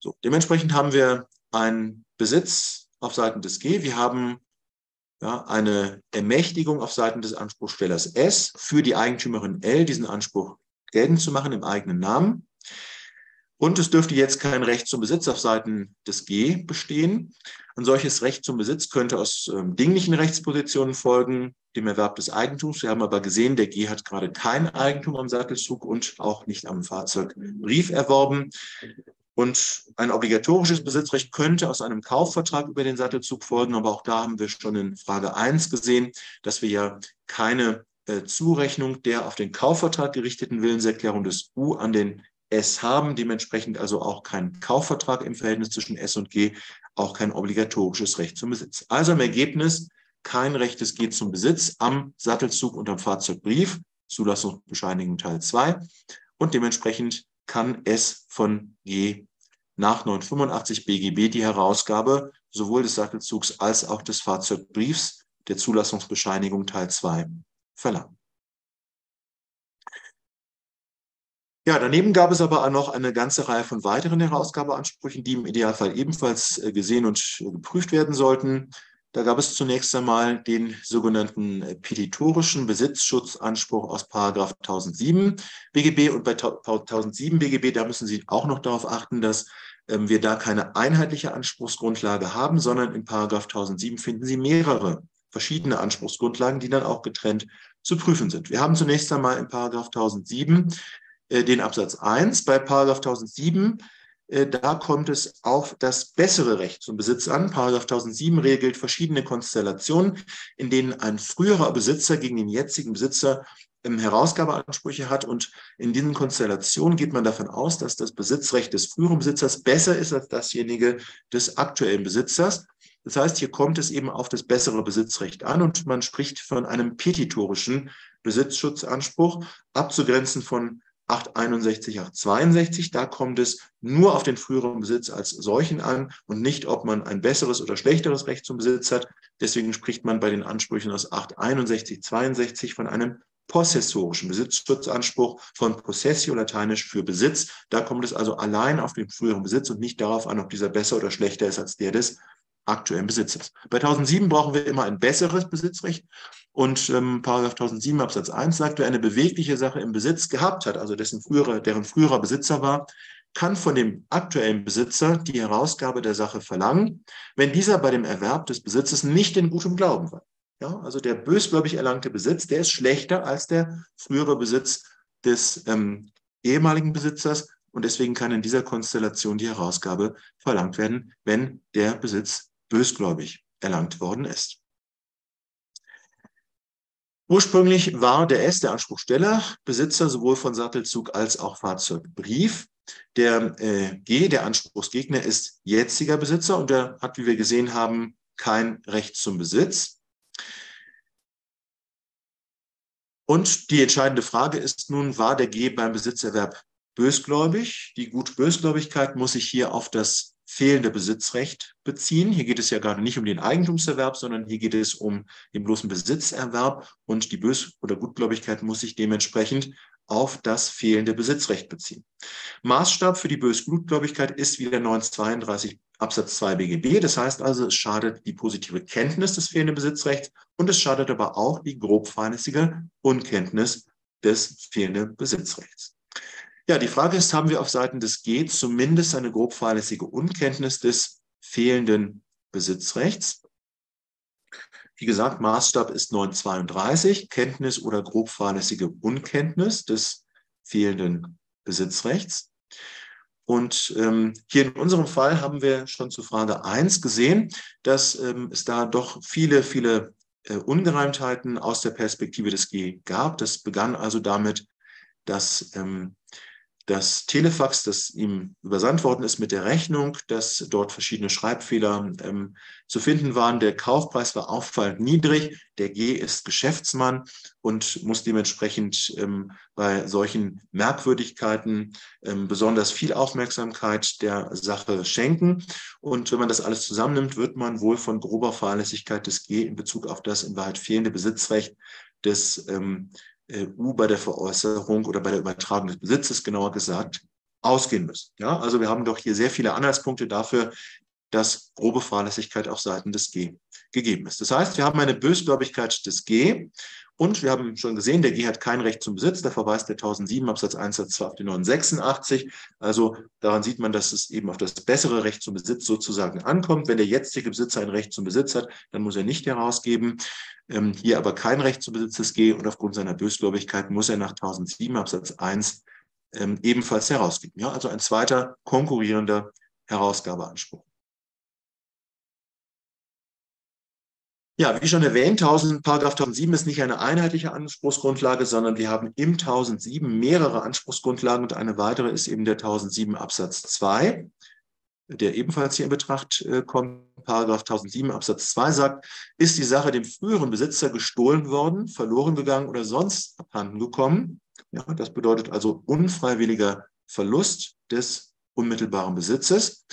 Speaker 1: So, dementsprechend haben wir einen Besitz auf Seiten des G. Wir haben ja, eine Ermächtigung auf Seiten des Anspruchstellers S für die Eigentümerin L, diesen Anspruch geltend zu machen im eigenen Namen. Und es dürfte jetzt kein Recht zum Besitz auf Seiten des G bestehen. Ein solches Recht zum Besitz könnte aus ähm, dinglichen Rechtspositionen folgen, dem Erwerb des Eigentums. Wir haben aber gesehen, der G hat gerade kein Eigentum am Sattelzug und auch nicht am Fahrzeugbrief erworben. Und ein obligatorisches Besitzrecht könnte aus einem Kaufvertrag über den Sattelzug folgen, aber auch da haben wir schon in Frage 1 gesehen, dass wir ja keine äh, Zurechnung der auf den Kaufvertrag gerichteten Willenserklärung des U an den S haben, dementsprechend also auch kein Kaufvertrag im Verhältnis zwischen S und G, auch kein obligatorisches Recht zum Besitz. Also im Ergebnis kein Recht des G zum Besitz am Sattelzug und am Fahrzeugbrief, Zulassungsbescheinigung Teil 2 und dementsprechend kann S von G nach 985 BGB die Herausgabe sowohl des Sattelzugs als auch des Fahrzeugbriefs der Zulassungsbescheinigung Teil 2 verlangen. Ja, daneben gab es aber auch noch eine ganze Reihe von weiteren Herausgabeansprüchen, die im Idealfall ebenfalls äh, gesehen und äh, geprüft werden sollten. Da gab es zunächst einmal den sogenannten äh, petitorischen Besitzschutzanspruch aus Paragraph 1007 BGB. Und bei 1007 BGB, da müssen Sie auch noch darauf achten, dass wir da keine einheitliche Anspruchsgrundlage haben, sondern in Paragraph 1007 finden Sie mehrere verschiedene Anspruchsgrundlagen, die dann auch getrennt zu prüfen sind. Wir haben zunächst einmal in Paragraph 1007 äh, den Absatz 1. Bei Paragraph 1007 äh, da kommt es auf das bessere Recht zum Besitz an. Paragraph 1007 regelt verschiedene Konstellationen, in denen ein früherer Besitzer gegen den jetzigen Besitzer ähm, Herausgabeansprüche hat. Und in diesen Konstellationen geht man davon aus, dass das Besitzrecht des früheren Besitzers besser ist als dasjenige des aktuellen Besitzers. Das heißt, hier kommt es eben auf das bessere Besitzrecht an und man spricht von einem petitorischen Besitzschutzanspruch, abzugrenzen von 861, 862. Da kommt es nur auf den früheren Besitz als solchen an und nicht, ob man ein besseres oder schlechteres Recht zum Besitz hat. Deswegen spricht man bei den Ansprüchen aus 861, 62 von einem possessorischen Besitzschutzanspruch von possessio lateinisch für Besitz. Da kommt es also allein auf den früheren Besitz und nicht darauf an, ob dieser besser oder schlechter ist als der des aktuellen Besitzers. Bei 1007 brauchen wir immer ein besseres Besitzrecht und ähm, Paragraph 1007 Absatz 1 sagt, wer eine bewegliche Sache im Besitz gehabt hat, also dessen frühere, deren früherer Besitzer war, kann von dem aktuellen Besitzer die Herausgabe der Sache verlangen, wenn dieser bei dem Erwerb des Besitzes nicht in gutem Glauben war. Ja, also der bösgläubig erlangte Besitz, der ist schlechter als der frühere Besitz des ähm, ehemaligen Besitzers und deswegen kann in dieser Konstellation die Herausgabe verlangt werden, wenn der Besitz bösgläubig erlangt worden ist. Ursprünglich war der S, der Anspruchsteller, Besitzer sowohl von Sattelzug als auch Fahrzeugbrief. Der äh, G, der Anspruchsgegner, ist jetziger Besitzer und der hat, wie wir gesehen haben, kein Recht zum Besitz. Und die entscheidende Frage ist nun, war der G beim Besitzerwerb bösgläubig? Die gute Bösgläubigkeit muss sich hier auf das fehlende Besitzrecht beziehen. Hier geht es ja gerade nicht um den Eigentumserwerb, sondern hier geht es um den bloßen Besitzerwerb und die Bös- oder Gutgläubigkeit muss sich dementsprechend auf das fehlende Besitzrecht beziehen. Maßstab für die Bösgutgläubigkeit ist wieder 932 Absatz 2 BGB. Das heißt also, es schadet die positive Kenntnis des fehlenden Besitzrechts und es schadet aber auch die grob fahrlässige Unkenntnis des fehlenden Besitzrechts. Ja, die Frage ist, haben wir auf Seiten des G zumindest eine grob fahrlässige Unkenntnis des fehlenden Besitzrechts? Wie gesagt, Maßstab ist 932, Kenntnis oder grob fahrlässige Unkenntnis des fehlenden Besitzrechts. Und ähm, hier in unserem Fall haben wir schon zu Frage 1 gesehen, dass ähm, es da doch viele, viele äh, Ungereimtheiten aus der Perspektive des G gab. Das begann also damit, dass ähm, das Telefax, das ihm übersandt worden ist mit der Rechnung, dass dort verschiedene Schreibfehler ähm, zu finden waren. Der Kaufpreis war auffallend niedrig. Der G ist Geschäftsmann und muss dementsprechend ähm, bei solchen Merkwürdigkeiten ähm, besonders viel Aufmerksamkeit der Sache schenken. Und wenn man das alles zusammennimmt, wird man wohl von grober Fahrlässigkeit des G in Bezug auf das in Wahrheit fehlende Besitzrecht des ähm, äh, U bei der Veräußerung oder bei der Übertragung des Besitzes, genauer gesagt, ausgehen müssen. Ja, also wir haben doch hier sehr viele Anhaltspunkte dafür, dass grobe Fahrlässigkeit auf Seiten des G gegeben ist. Das heißt, wir haben eine Bösgläubigkeit des G und wir haben schon gesehen, der G hat kein Recht zum Besitz. Da verweist der 1007 Absatz 1 Satz 2 auf die 986. Also daran sieht man, dass es eben auf das bessere Recht zum Besitz sozusagen ankommt. Wenn der jetzige Besitzer ein Recht zum Besitz hat, dann muss er nicht herausgeben. Ähm, hier aber kein Recht zum Besitz des G und aufgrund seiner Bösgläubigkeit muss er nach 1007 Absatz 1 ähm, ebenfalls herausgeben. Ja, also ein zweiter konkurrierender Herausgabeanspruch. Ja, wie schon erwähnt, 1000, Paragraph 1007 ist nicht eine einheitliche Anspruchsgrundlage, sondern wir haben im 1007 mehrere Anspruchsgrundlagen und eine weitere ist eben der 1007 Absatz 2, der ebenfalls hier in Betracht äh, kommt. Paragraph 1007 Absatz 2 sagt, ist die Sache dem früheren Besitzer gestohlen worden, verloren gegangen oder sonst abhanden gekommen. Ja, das bedeutet also unfreiwilliger Verlust des unmittelbaren Besitzes.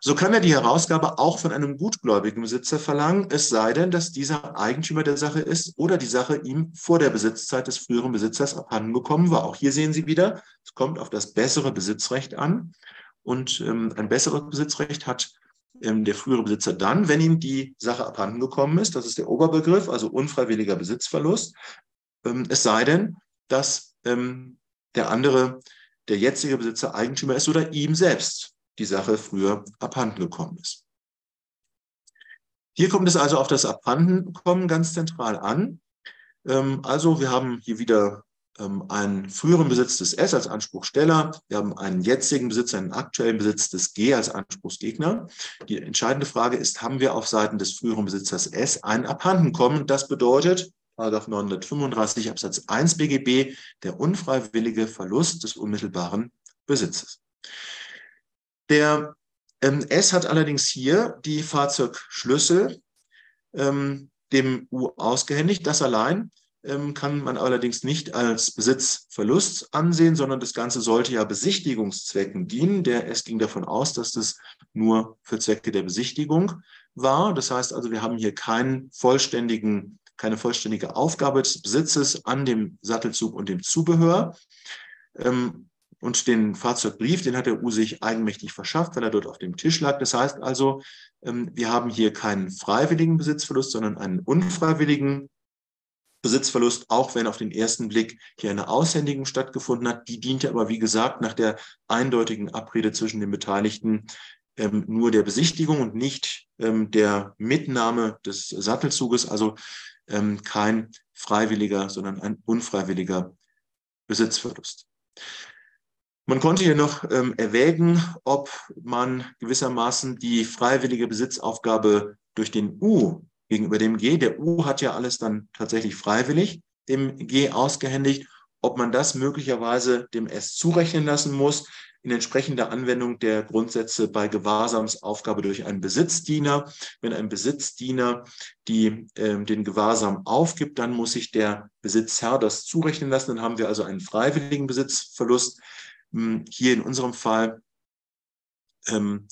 Speaker 1: So kann er die Herausgabe auch von einem gutgläubigen Besitzer verlangen, es sei denn, dass dieser Eigentümer der Sache ist oder die Sache ihm vor der Besitzzeit des früheren Besitzers abhanden gekommen war. Auch hier sehen Sie wieder, es kommt auf das bessere Besitzrecht an. Und ähm, ein besseres Besitzrecht hat ähm, der frühere Besitzer dann, wenn ihm die Sache abhanden gekommen ist. Das ist der Oberbegriff, also unfreiwilliger Besitzverlust. Ähm, es sei denn, dass ähm, der andere, der jetzige Besitzer Eigentümer ist oder ihm selbst die Sache früher abhanden gekommen ist. Hier kommt es also auf das Abhandenkommen ganz zentral an. Ähm, also wir haben hier wieder ähm, einen früheren Besitz des S als Anspruchsteller, wir haben einen jetzigen Besitz, einen aktuellen Besitz des G als Anspruchsgegner. Die entscheidende Frage ist, haben wir auf Seiten des früheren Besitzers S ein Abhandenkommen? Das bedeutet, 935 Absatz 1 BGB, der unfreiwillige Verlust des unmittelbaren Besitzes. Der ähm, S hat allerdings hier die Fahrzeugschlüssel ähm, dem U ausgehändigt. Das allein ähm, kann man allerdings nicht als Besitzverlust ansehen, sondern das Ganze sollte ja Besichtigungszwecken dienen. Der S ging davon aus, dass das nur für Zwecke der Besichtigung war. Das heißt also, wir haben hier keinen vollständigen, keine vollständige Aufgabe des Besitzes an dem Sattelzug und dem Zubehör. Ähm, und den Fahrzeugbrief, den hat der U sich eigenmächtig verschafft, weil er dort auf dem Tisch lag. Das heißt also, ähm, wir haben hier keinen freiwilligen Besitzverlust, sondern einen unfreiwilligen Besitzverlust, auch wenn auf den ersten Blick hier eine Aushändigung stattgefunden hat. Die diente aber, wie gesagt, nach der eindeutigen Abrede zwischen den Beteiligten ähm, nur der Besichtigung und nicht ähm, der Mitnahme des Sattelzuges, also ähm, kein freiwilliger, sondern ein unfreiwilliger Besitzverlust. Man konnte hier noch ähm, erwägen, ob man gewissermaßen die freiwillige Besitzaufgabe durch den U gegenüber dem G. Der U hat ja alles dann tatsächlich freiwillig dem G ausgehändigt. Ob man das möglicherweise dem S zurechnen lassen muss, in entsprechender Anwendung der Grundsätze bei Gewahrsamsaufgabe durch einen Besitzdiener. Wenn ein Besitzdiener die, äh, den Gewahrsam aufgibt, dann muss sich der Besitzherr das zurechnen lassen. Dann haben wir also einen freiwilligen Besitzverlust. Hm, hier in unserem Fall ähm,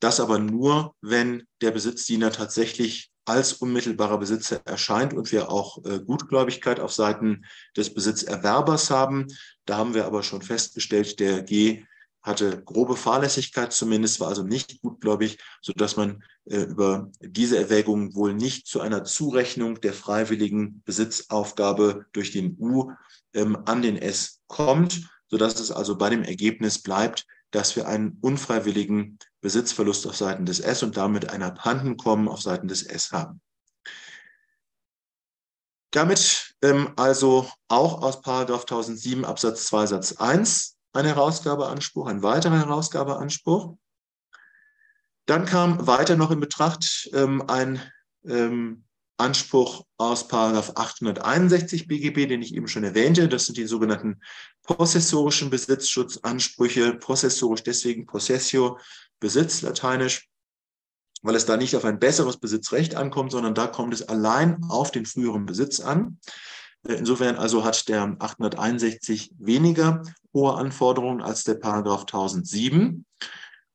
Speaker 1: das aber nur, wenn der Besitzdiener tatsächlich als unmittelbarer Besitzer erscheint und wir auch äh, Gutgläubigkeit auf Seiten des Besitzerwerbers haben. Da haben wir aber schon festgestellt, der G hatte grobe Fahrlässigkeit zumindest, war also nicht gutgläubig, sodass man äh, über diese Erwägungen wohl nicht zu einer Zurechnung der freiwilligen Besitzaufgabe durch den U ähm, an den S kommt, sodass es also bei dem Ergebnis bleibt, dass wir einen unfreiwilligen Besitzverlust auf Seiten des S und damit ein Abhandenkommen auf Seiten des S haben. Damit ähm, also auch aus 1007 Absatz 2 Satz 1 ein Herausgabeanspruch, ein weiterer Herausgabeanspruch. Dann kam weiter noch in Betracht ähm, ein ähm, Anspruch aus Paragraph 861 BGB, den ich eben schon erwähnte. Das sind die sogenannten possessorischen Besitzschutzansprüche. Possessorisch deswegen Possessio, Besitz, lateinisch, weil es da nicht auf ein besseres Besitzrecht ankommt, sondern da kommt es allein auf den früheren Besitz an. Insofern also hat der 861 weniger hohe Anforderungen als der Paragraph 1007.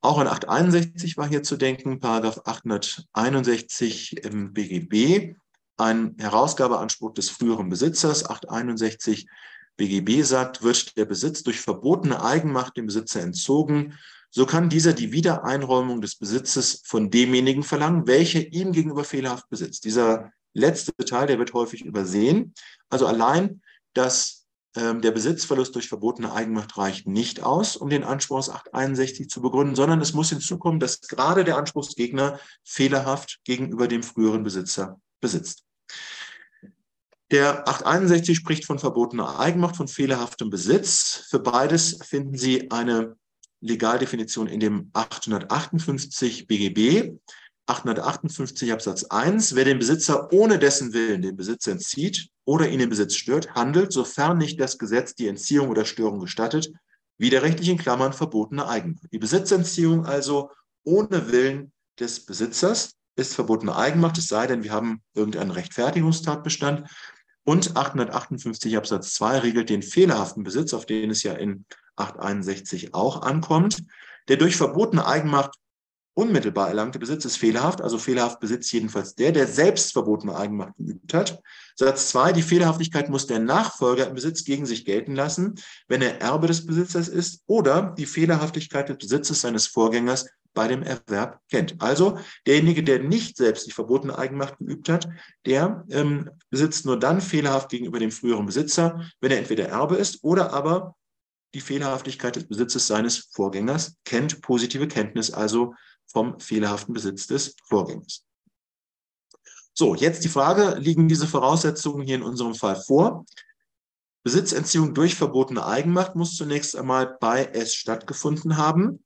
Speaker 1: Auch an 861 war hier zu denken, Paragraph 861 im BGB, ein Herausgabeanspruch des früheren Besitzers. 861 BGB sagt, wird der Besitz durch verbotene Eigenmacht dem Besitzer entzogen, so kann dieser die Wiedereinräumung des Besitzes von demjenigen verlangen, welcher ihm gegenüber fehlerhaft besitzt. Dieser letzte Teil, der wird häufig übersehen. Also allein, dass ähm, der Besitzverlust durch verbotene Eigenmacht reicht nicht aus, um den Anspruch aus 861 zu begründen, sondern es muss hinzukommen, dass gerade der Anspruchsgegner fehlerhaft gegenüber dem früheren Besitzer besitzt. Der 861 spricht von verbotener Eigenmacht, von fehlerhaftem Besitz. Für beides finden Sie eine Legaldefinition in dem 858 BGB. 858 Absatz 1. Wer den Besitzer ohne dessen Willen den Besitz entzieht, oder ihn im Besitz stört, handelt, sofern nicht das Gesetz die Entziehung oder Störung gestattet, widerrechtlich in Klammern verbotene Eigenmacht. Die Besitzentziehung also ohne Willen des Besitzers ist verbotene Eigenmacht, es sei denn, wir haben irgendeinen Rechtfertigungstatbestand. Und 858 Absatz 2 regelt den fehlerhaften Besitz, auf den es ja in 861 auch ankommt, der durch verbotene Eigenmacht unmittelbar erlangte Besitz ist fehlerhaft, also fehlerhaft Besitz jedenfalls der, der selbst verbotene Eigenmacht geübt hat. Satz 2, die Fehlerhaftigkeit muss der Nachfolger im Besitz gegen sich gelten lassen, wenn er Erbe des Besitzers ist oder die Fehlerhaftigkeit des Besitzes seines Vorgängers bei dem Erwerb kennt. Also derjenige, der nicht selbst die verbotene Eigenmacht geübt hat, der ähm, besitzt nur dann fehlerhaft gegenüber dem früheren Besitzer, wenn er entweder Erbe ist oder aber die Fehlerhaftigkeit des Besitzes seines Vorgängers kennt, positive Kenntnis also vom fehlerhaften Besitz des Vorgängers. So, jetzt die Frage, liegen diese Voraussetzungen hier in unserem Fall vor? Besitzentziehung durch verbotene Eigenmacht muss zunächst einmal bei S stattgefunden haben.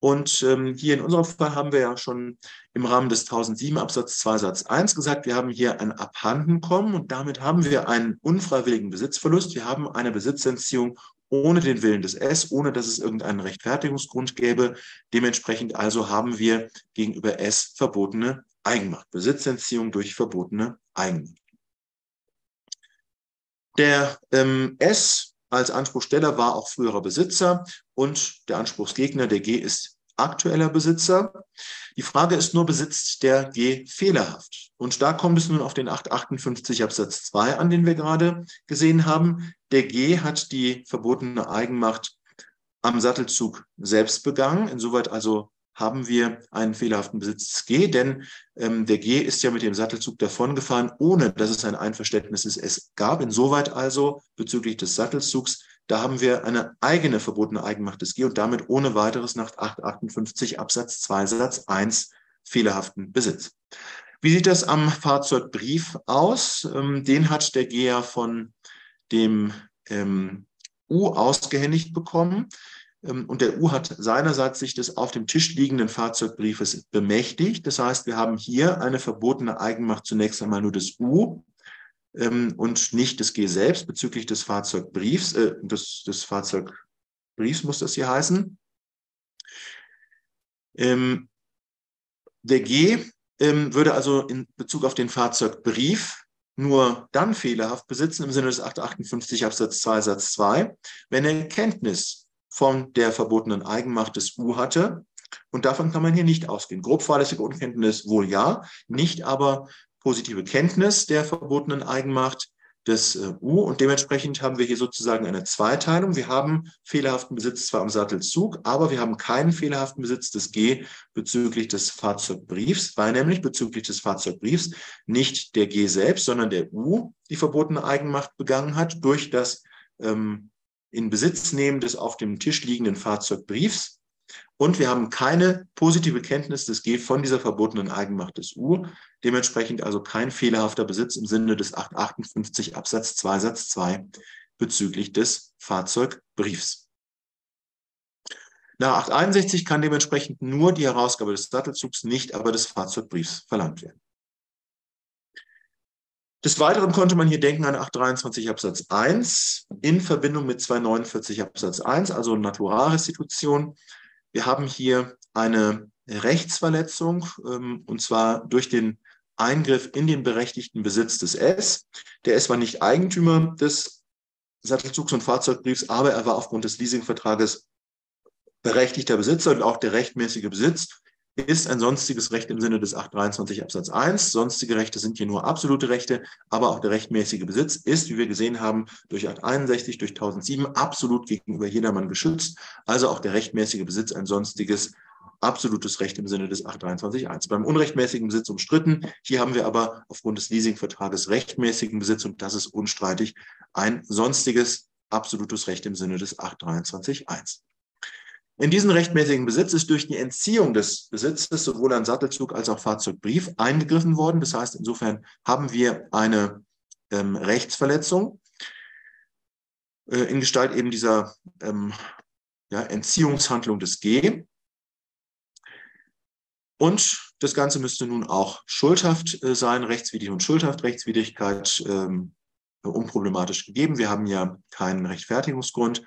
Speaker 1: Und ähm, hier in unserem Fall haben wir ja schon im Rahmen des 1007 Absatz 2 Satz 1 gesagt, wir haben hier ein Abhandenkommen und damit haben wir einen unfreiwilligen Besitzverlust. Wir haben eine Besitzentziehung ohne den Willen des S, ohne dass es irgendeinen Rechtfertigungsgrund gäbe. Dementsprechend also haben wir gegenüber S verbotene Eigenmacht, Besitzentziehung durch verbotene Eigenmacht. Der ähm, S als Anspruchsteller war auch früherer Besitzer und der Anspruchsgegner, der G, ist aktueller Besitzer. Die Frage ist nur, besitzt der G fehlerhaft? Und da kommt es nun auf den 858 Absatz 2 an, den wir gerade gesehen haben. Der G hat die verbotene Eigenmacht am Sattelzug selbst begangen, insoweit also haben wir einen fehlerhaften Besitz G, denn ähm, der G ist ja mit dem Sattelzug davongefahren, ohne dass es ein Einverständnis des S gab. Insoweit also bezüglich des Sattelzugs, da haben wir eine eigene verbotene Eigenmacht des G und damit ohne weiteres nach 858 Absatz 2 Satz 1 fehlerhaften Besitz. Wie sieht das am Fahrzeugbrief aus? Ähm, den hat der G ja von dem ähm, U ausgehändigt bekommen. Ähm, und der U hat seinerseits sich des auf dem Tisch liegenden Fahrzeugbriefes bemächtigt. Das heißt, wir haben hier eine verbotene Eigenmacht zunächst einmal nur des U ähm, und nicht des G selbst bezüglich des Fahrzeugbriefs, äh, des, des Fahrzeugbriefs muss das hier heißen. Ähm, der G würde also in Bezug auf den Fahrzeugbrief nur dann fehlerhaft besitzen im Sinne des 858 Absatz 2 Satz 2, wenn er Kenntnis von der verbotenen Eigenmacht des U hatte. Und davon kann man hier nicht ausgehen. Grob fahrlässige Unkenntnis wohl ja, nicht aber positive Kenntnis der verbotenen Eigenmacht des äh, U. Und dementsprechend haben wir hier sozusagen eine Zweiteilung. Wir haben fehlerhaften Besitz zwar am Sattelzug, aber wir haben keinen fehlerhaften Besitz des G bezüglich des Fahrzeugbriefs, weil nämlich bezüglich des Fahrzeugbriefs nicht der G selbst, sondern der U die verbotene Eigenmacht begangen hat durch das ähm, in Besitz nehmen des auf dem Tisch liegenden Fahrzeugbriefs. Und wir haben keine positive Kenntnis des G von dieser verbotenen Eigenmacht des U. Dementsprechend also kein fehlerhafter Besitz im Sinne des 858 Absatz 2 Satz 2 bezüglich des Fahrzeugbriefs. Nach 861 kann dementsprechend nur die Herausgabe des Sattelzugs, nicht aber des Fahrzeugbriefs verlangt werden. Des Weiteren konnte man hier denken an 823 Absatz 1 in Verbindung mit 249 Absatz 1, also Naturalrestitution. Wir haben hier eine Rechtsverletzung, ähm, und zwar durch den Eingriff in den berechtigten Besitz des S. Der S war nicht Eigentümer des Sattelzugs und Fahrzeugbriefs, aber er war aufgrund des Leasingvertrages berechtigter Besitzer und auch der rechtmäßige Besitz ist ein sonstiges Recht im Sinne des 823 Absatz 1. Sonstige Rechte sind hier nur absolute Rechte, aber auch der rechtmäßige Besitz ist, wie wir gesehen haben, durch 861, durch 1007 absolut gegenüber jedermann geschützt. Also auch der rechtmäßige Besitz ein sonstiges absolutes Recht im Sinne des 823.1. Beim unrechtmäßigen Besitz umstritten. Hier haben wir aber aufgrund des Leasingvertrages rechtmäßigen Besitz und das ist unstreitig ein sonstiges absolutes Recht im Sinne des 823.1. In diesen rechtmäßigen Besitz ist durch die Entziehung des Besitzes sowohl ein Sattelzug als auch Fahrzeugbrief eingegriffen worden. Das heißt, insofern haben wir eine ähm, Rechtsverletzung äh, in Gestalt eben dieser ähm, ja, Entziehungshandlung des G. Und das Ganze müsste nun auch schuldhaft äh, sein, rechtswidrig und schuldhaft, Rechtswidrigkeit ähm, unproblematisch gegeben. Wir haben ja keinen Rechtfertigungsgrund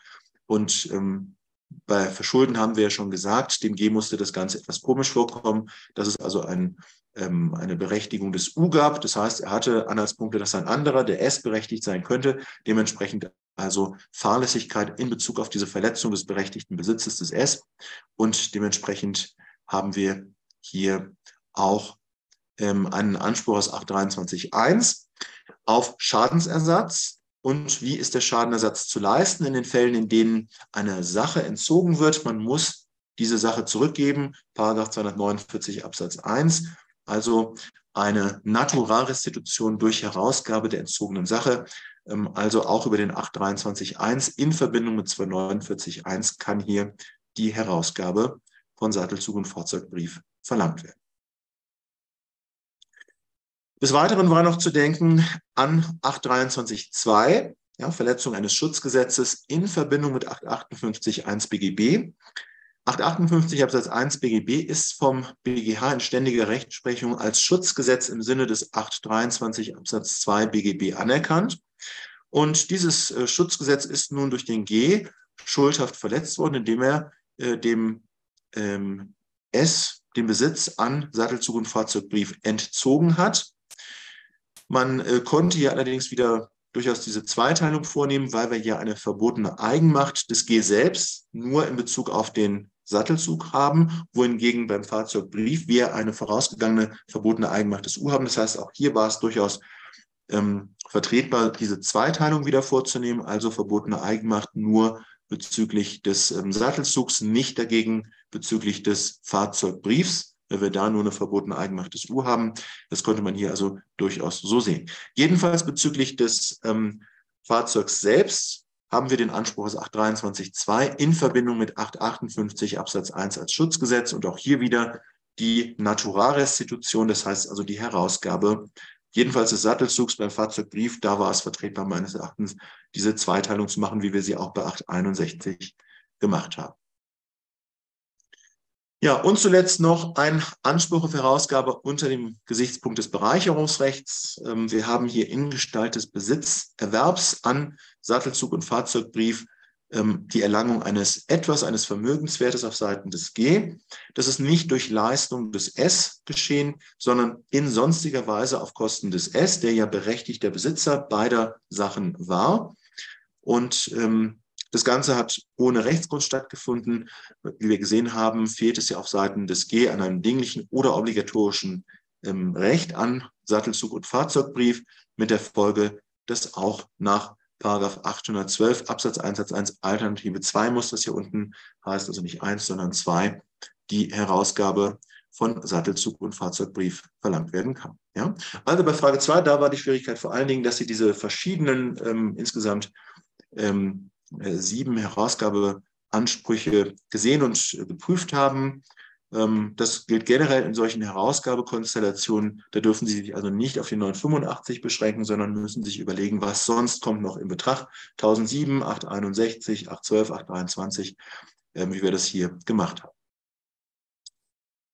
Speaker 1: und ähm, bei Verschulden haben wir ja schon gesagt, dem G musste das Ganze etwas komisch vorkommen, dass es also ein, ähm, eine Berechtigung des U gab. Das heißt, er hatte Anhaltspunkte, dass ein anderer, der S, berechtigt sein könnte. Dementsprechend also Fahrlässigkeit in Bezug auf diese Verletzung des berechtigten Besitzes des S. Und dementsprechend haben wir hier auch ähm, einen Anspruch aus 823.1 auf Schadensersatz und wie ist der Schadenersatz zu leisten in den Fällen, in denen eine Sache entzogen wird. Man muss diese Sache zurückgeben, Paragraph 249 Absatz 1, also eine Naturalrestitution durch Herausgabe der entzogenen Sache, ähm, also auch über den 823.1 in Verbindung mit 249.1 kann hier die Herausgabe von Sattelzug und Fahrzeugbrief verlangt werden. Des Weiteren war noch zu denken an 823.2. ja, Verletzung eines Schutzgesetzes in Verbindung mit 858 1 BGB. 858 Absatz 1 BGB ist vom BGH in ständiger Rechtsprechung als Schutzgesetz im Sinne des 823 Absatz 2 BGB anerkannt. Und dieses äh, Schutzgesetz ist nun durch den G schuldhaft verletzt worden, indem er äh, dem ähm, S den Besitz an Sattelzug und Fahrzeugbrief entzogen hat. Man äh, konnte hier allerdings wieder durchaus diese Zweiteilung vornehmen, weil wir ja eine verbotene Eigenmacht des G selbst nur in Bezug auf den Sattelzug haben, wohingegen beim Fahrzeugbrief wir eine vorausgegangene verbotene Eigenmacht des U haben. Das heißt, auch hier war es durchaus ähm, vertretbar, diese Zweiteilung wieder vorzunehmen, also verbotene Eigenmacht nur bezüglich des ähm, Sattelzugs, nicht dagegen bezüglich des Fahrzeugbriefs, weil wir da nur eine verbotene Eigenmacht des U haben. Das konnte man hier also durchaus so sehen. Jedenfalls bezüglich des ähm, Fahrzeugs selbst haben wir den Anspruch des 823.2 in Verbindung mit 858 Absatz 1 als Schutzgesetz und auch hier wieder die Naturalrestitution, das heißt also die Herausgabe jedenfalls des Sattelzugs beim Fahrzeugbrief, da war es vertretbar meines Erachtens, diese Zweiteilung zu machen, wie wir sie auch bei 861 gemacht haben. Ja, und zuletzt noch ein Anspruch auf Herausgabe unter dem Gesichtspunkt des Bereicherungsrechts. Ähm, wir haben hier in Gestalt des Besitzerwerbs an Sattelzug und Fahrzeugbrief ähm, die Erlangung eines etwas eines Vermögenswertes auf Seiten des G. Das ist nicht durch Leistung des S geschehen, sondern in sonstiger Weise auf Kosten des S, der ja berechtigter Besitzer beider Sachen war. Und ähm, das Ganze hat ohne Rechtsgrund stattgefunden. Wie wir gesehen haben, fehlt es ja auf Seiten des G an einem dinglichen oder obligatorischen ähm, Recht an Sattelzug und Fahrzeugbrief mit der Folge, dass auch nach Paragraph 812 Absatz 1 Satz 1 Alternative 2 muss das hier unten heißt, also nicht 1, sondern 2, die Herausgabe von Sattelzug und Fahrzeugbrief verlangt werden kann. Ja? Also bei Frage 2, da war die Schwierigkeit vor allen Dingen, dass Sie diese verschiedenen ähm, insgesamt ähm, äh, sieben Herausgabeansprüche gesehen und äh, geprüft haben. Ähm, das gilt generell in solchen Herausgabekonstellationen. Da dürfen Sie sich also nicht auf die 985 beschränken, sondern müssen sich überlegen, was sonst kommt noch in Betracht. 1007, 861, 812, 823, wie wir das hier gemacht haben.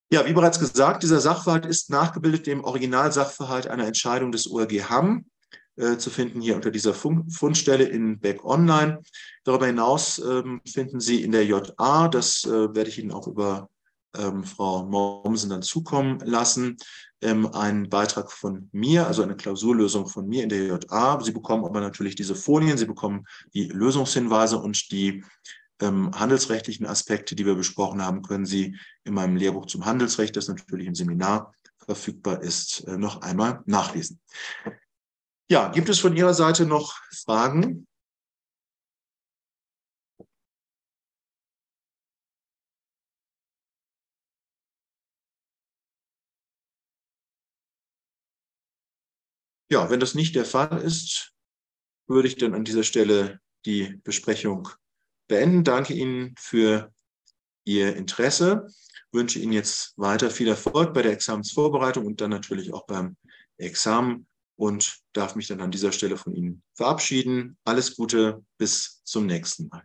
Speaker 1: Ja, wie bereits gesagt, dieser Sachverhalt ist nachgebildet dem Originalsachverhalt einer Entscheidung des ORG Hamm äh, zu finden hier unter dieser Fundstelle in Back Online. Darüber hinaus ähm, finden Sie in der JA, das äh, werde ich Ihnen auch über ähm, Frau Mommsen dann zukommen lassen, ähm, einen Beitrag von mir, also eine Klausurlösung von mir in der JA. Sie bekommen aber natürlich diese Folien, Sie bekommen die Lösungshinweise und die ähm, handelsrechtlichen Aspekte, die wir besprochen haben, können Sie in meinem Lehrbuch zum Handelsrecht, das natürlich im Seminar verfügbar ist, äh, noch einmal nachlesen. Ja, gibt es von Ihrer Seite noch Fragen? Ja, wenn das nicht der Fall ist, würde ich dann an dieser Stelle die Besprechung beenden. Danke Ihnen für Ihr Interesse. Wünsche Ihnen jetzt weiter viel Erfolg bei der Examensvorbereitung und dann natürlich auch beim Examen und darf mich dann an dieser Stelle von Ihnen verabschieden. Alles Gute, bis zum nächsten Mal.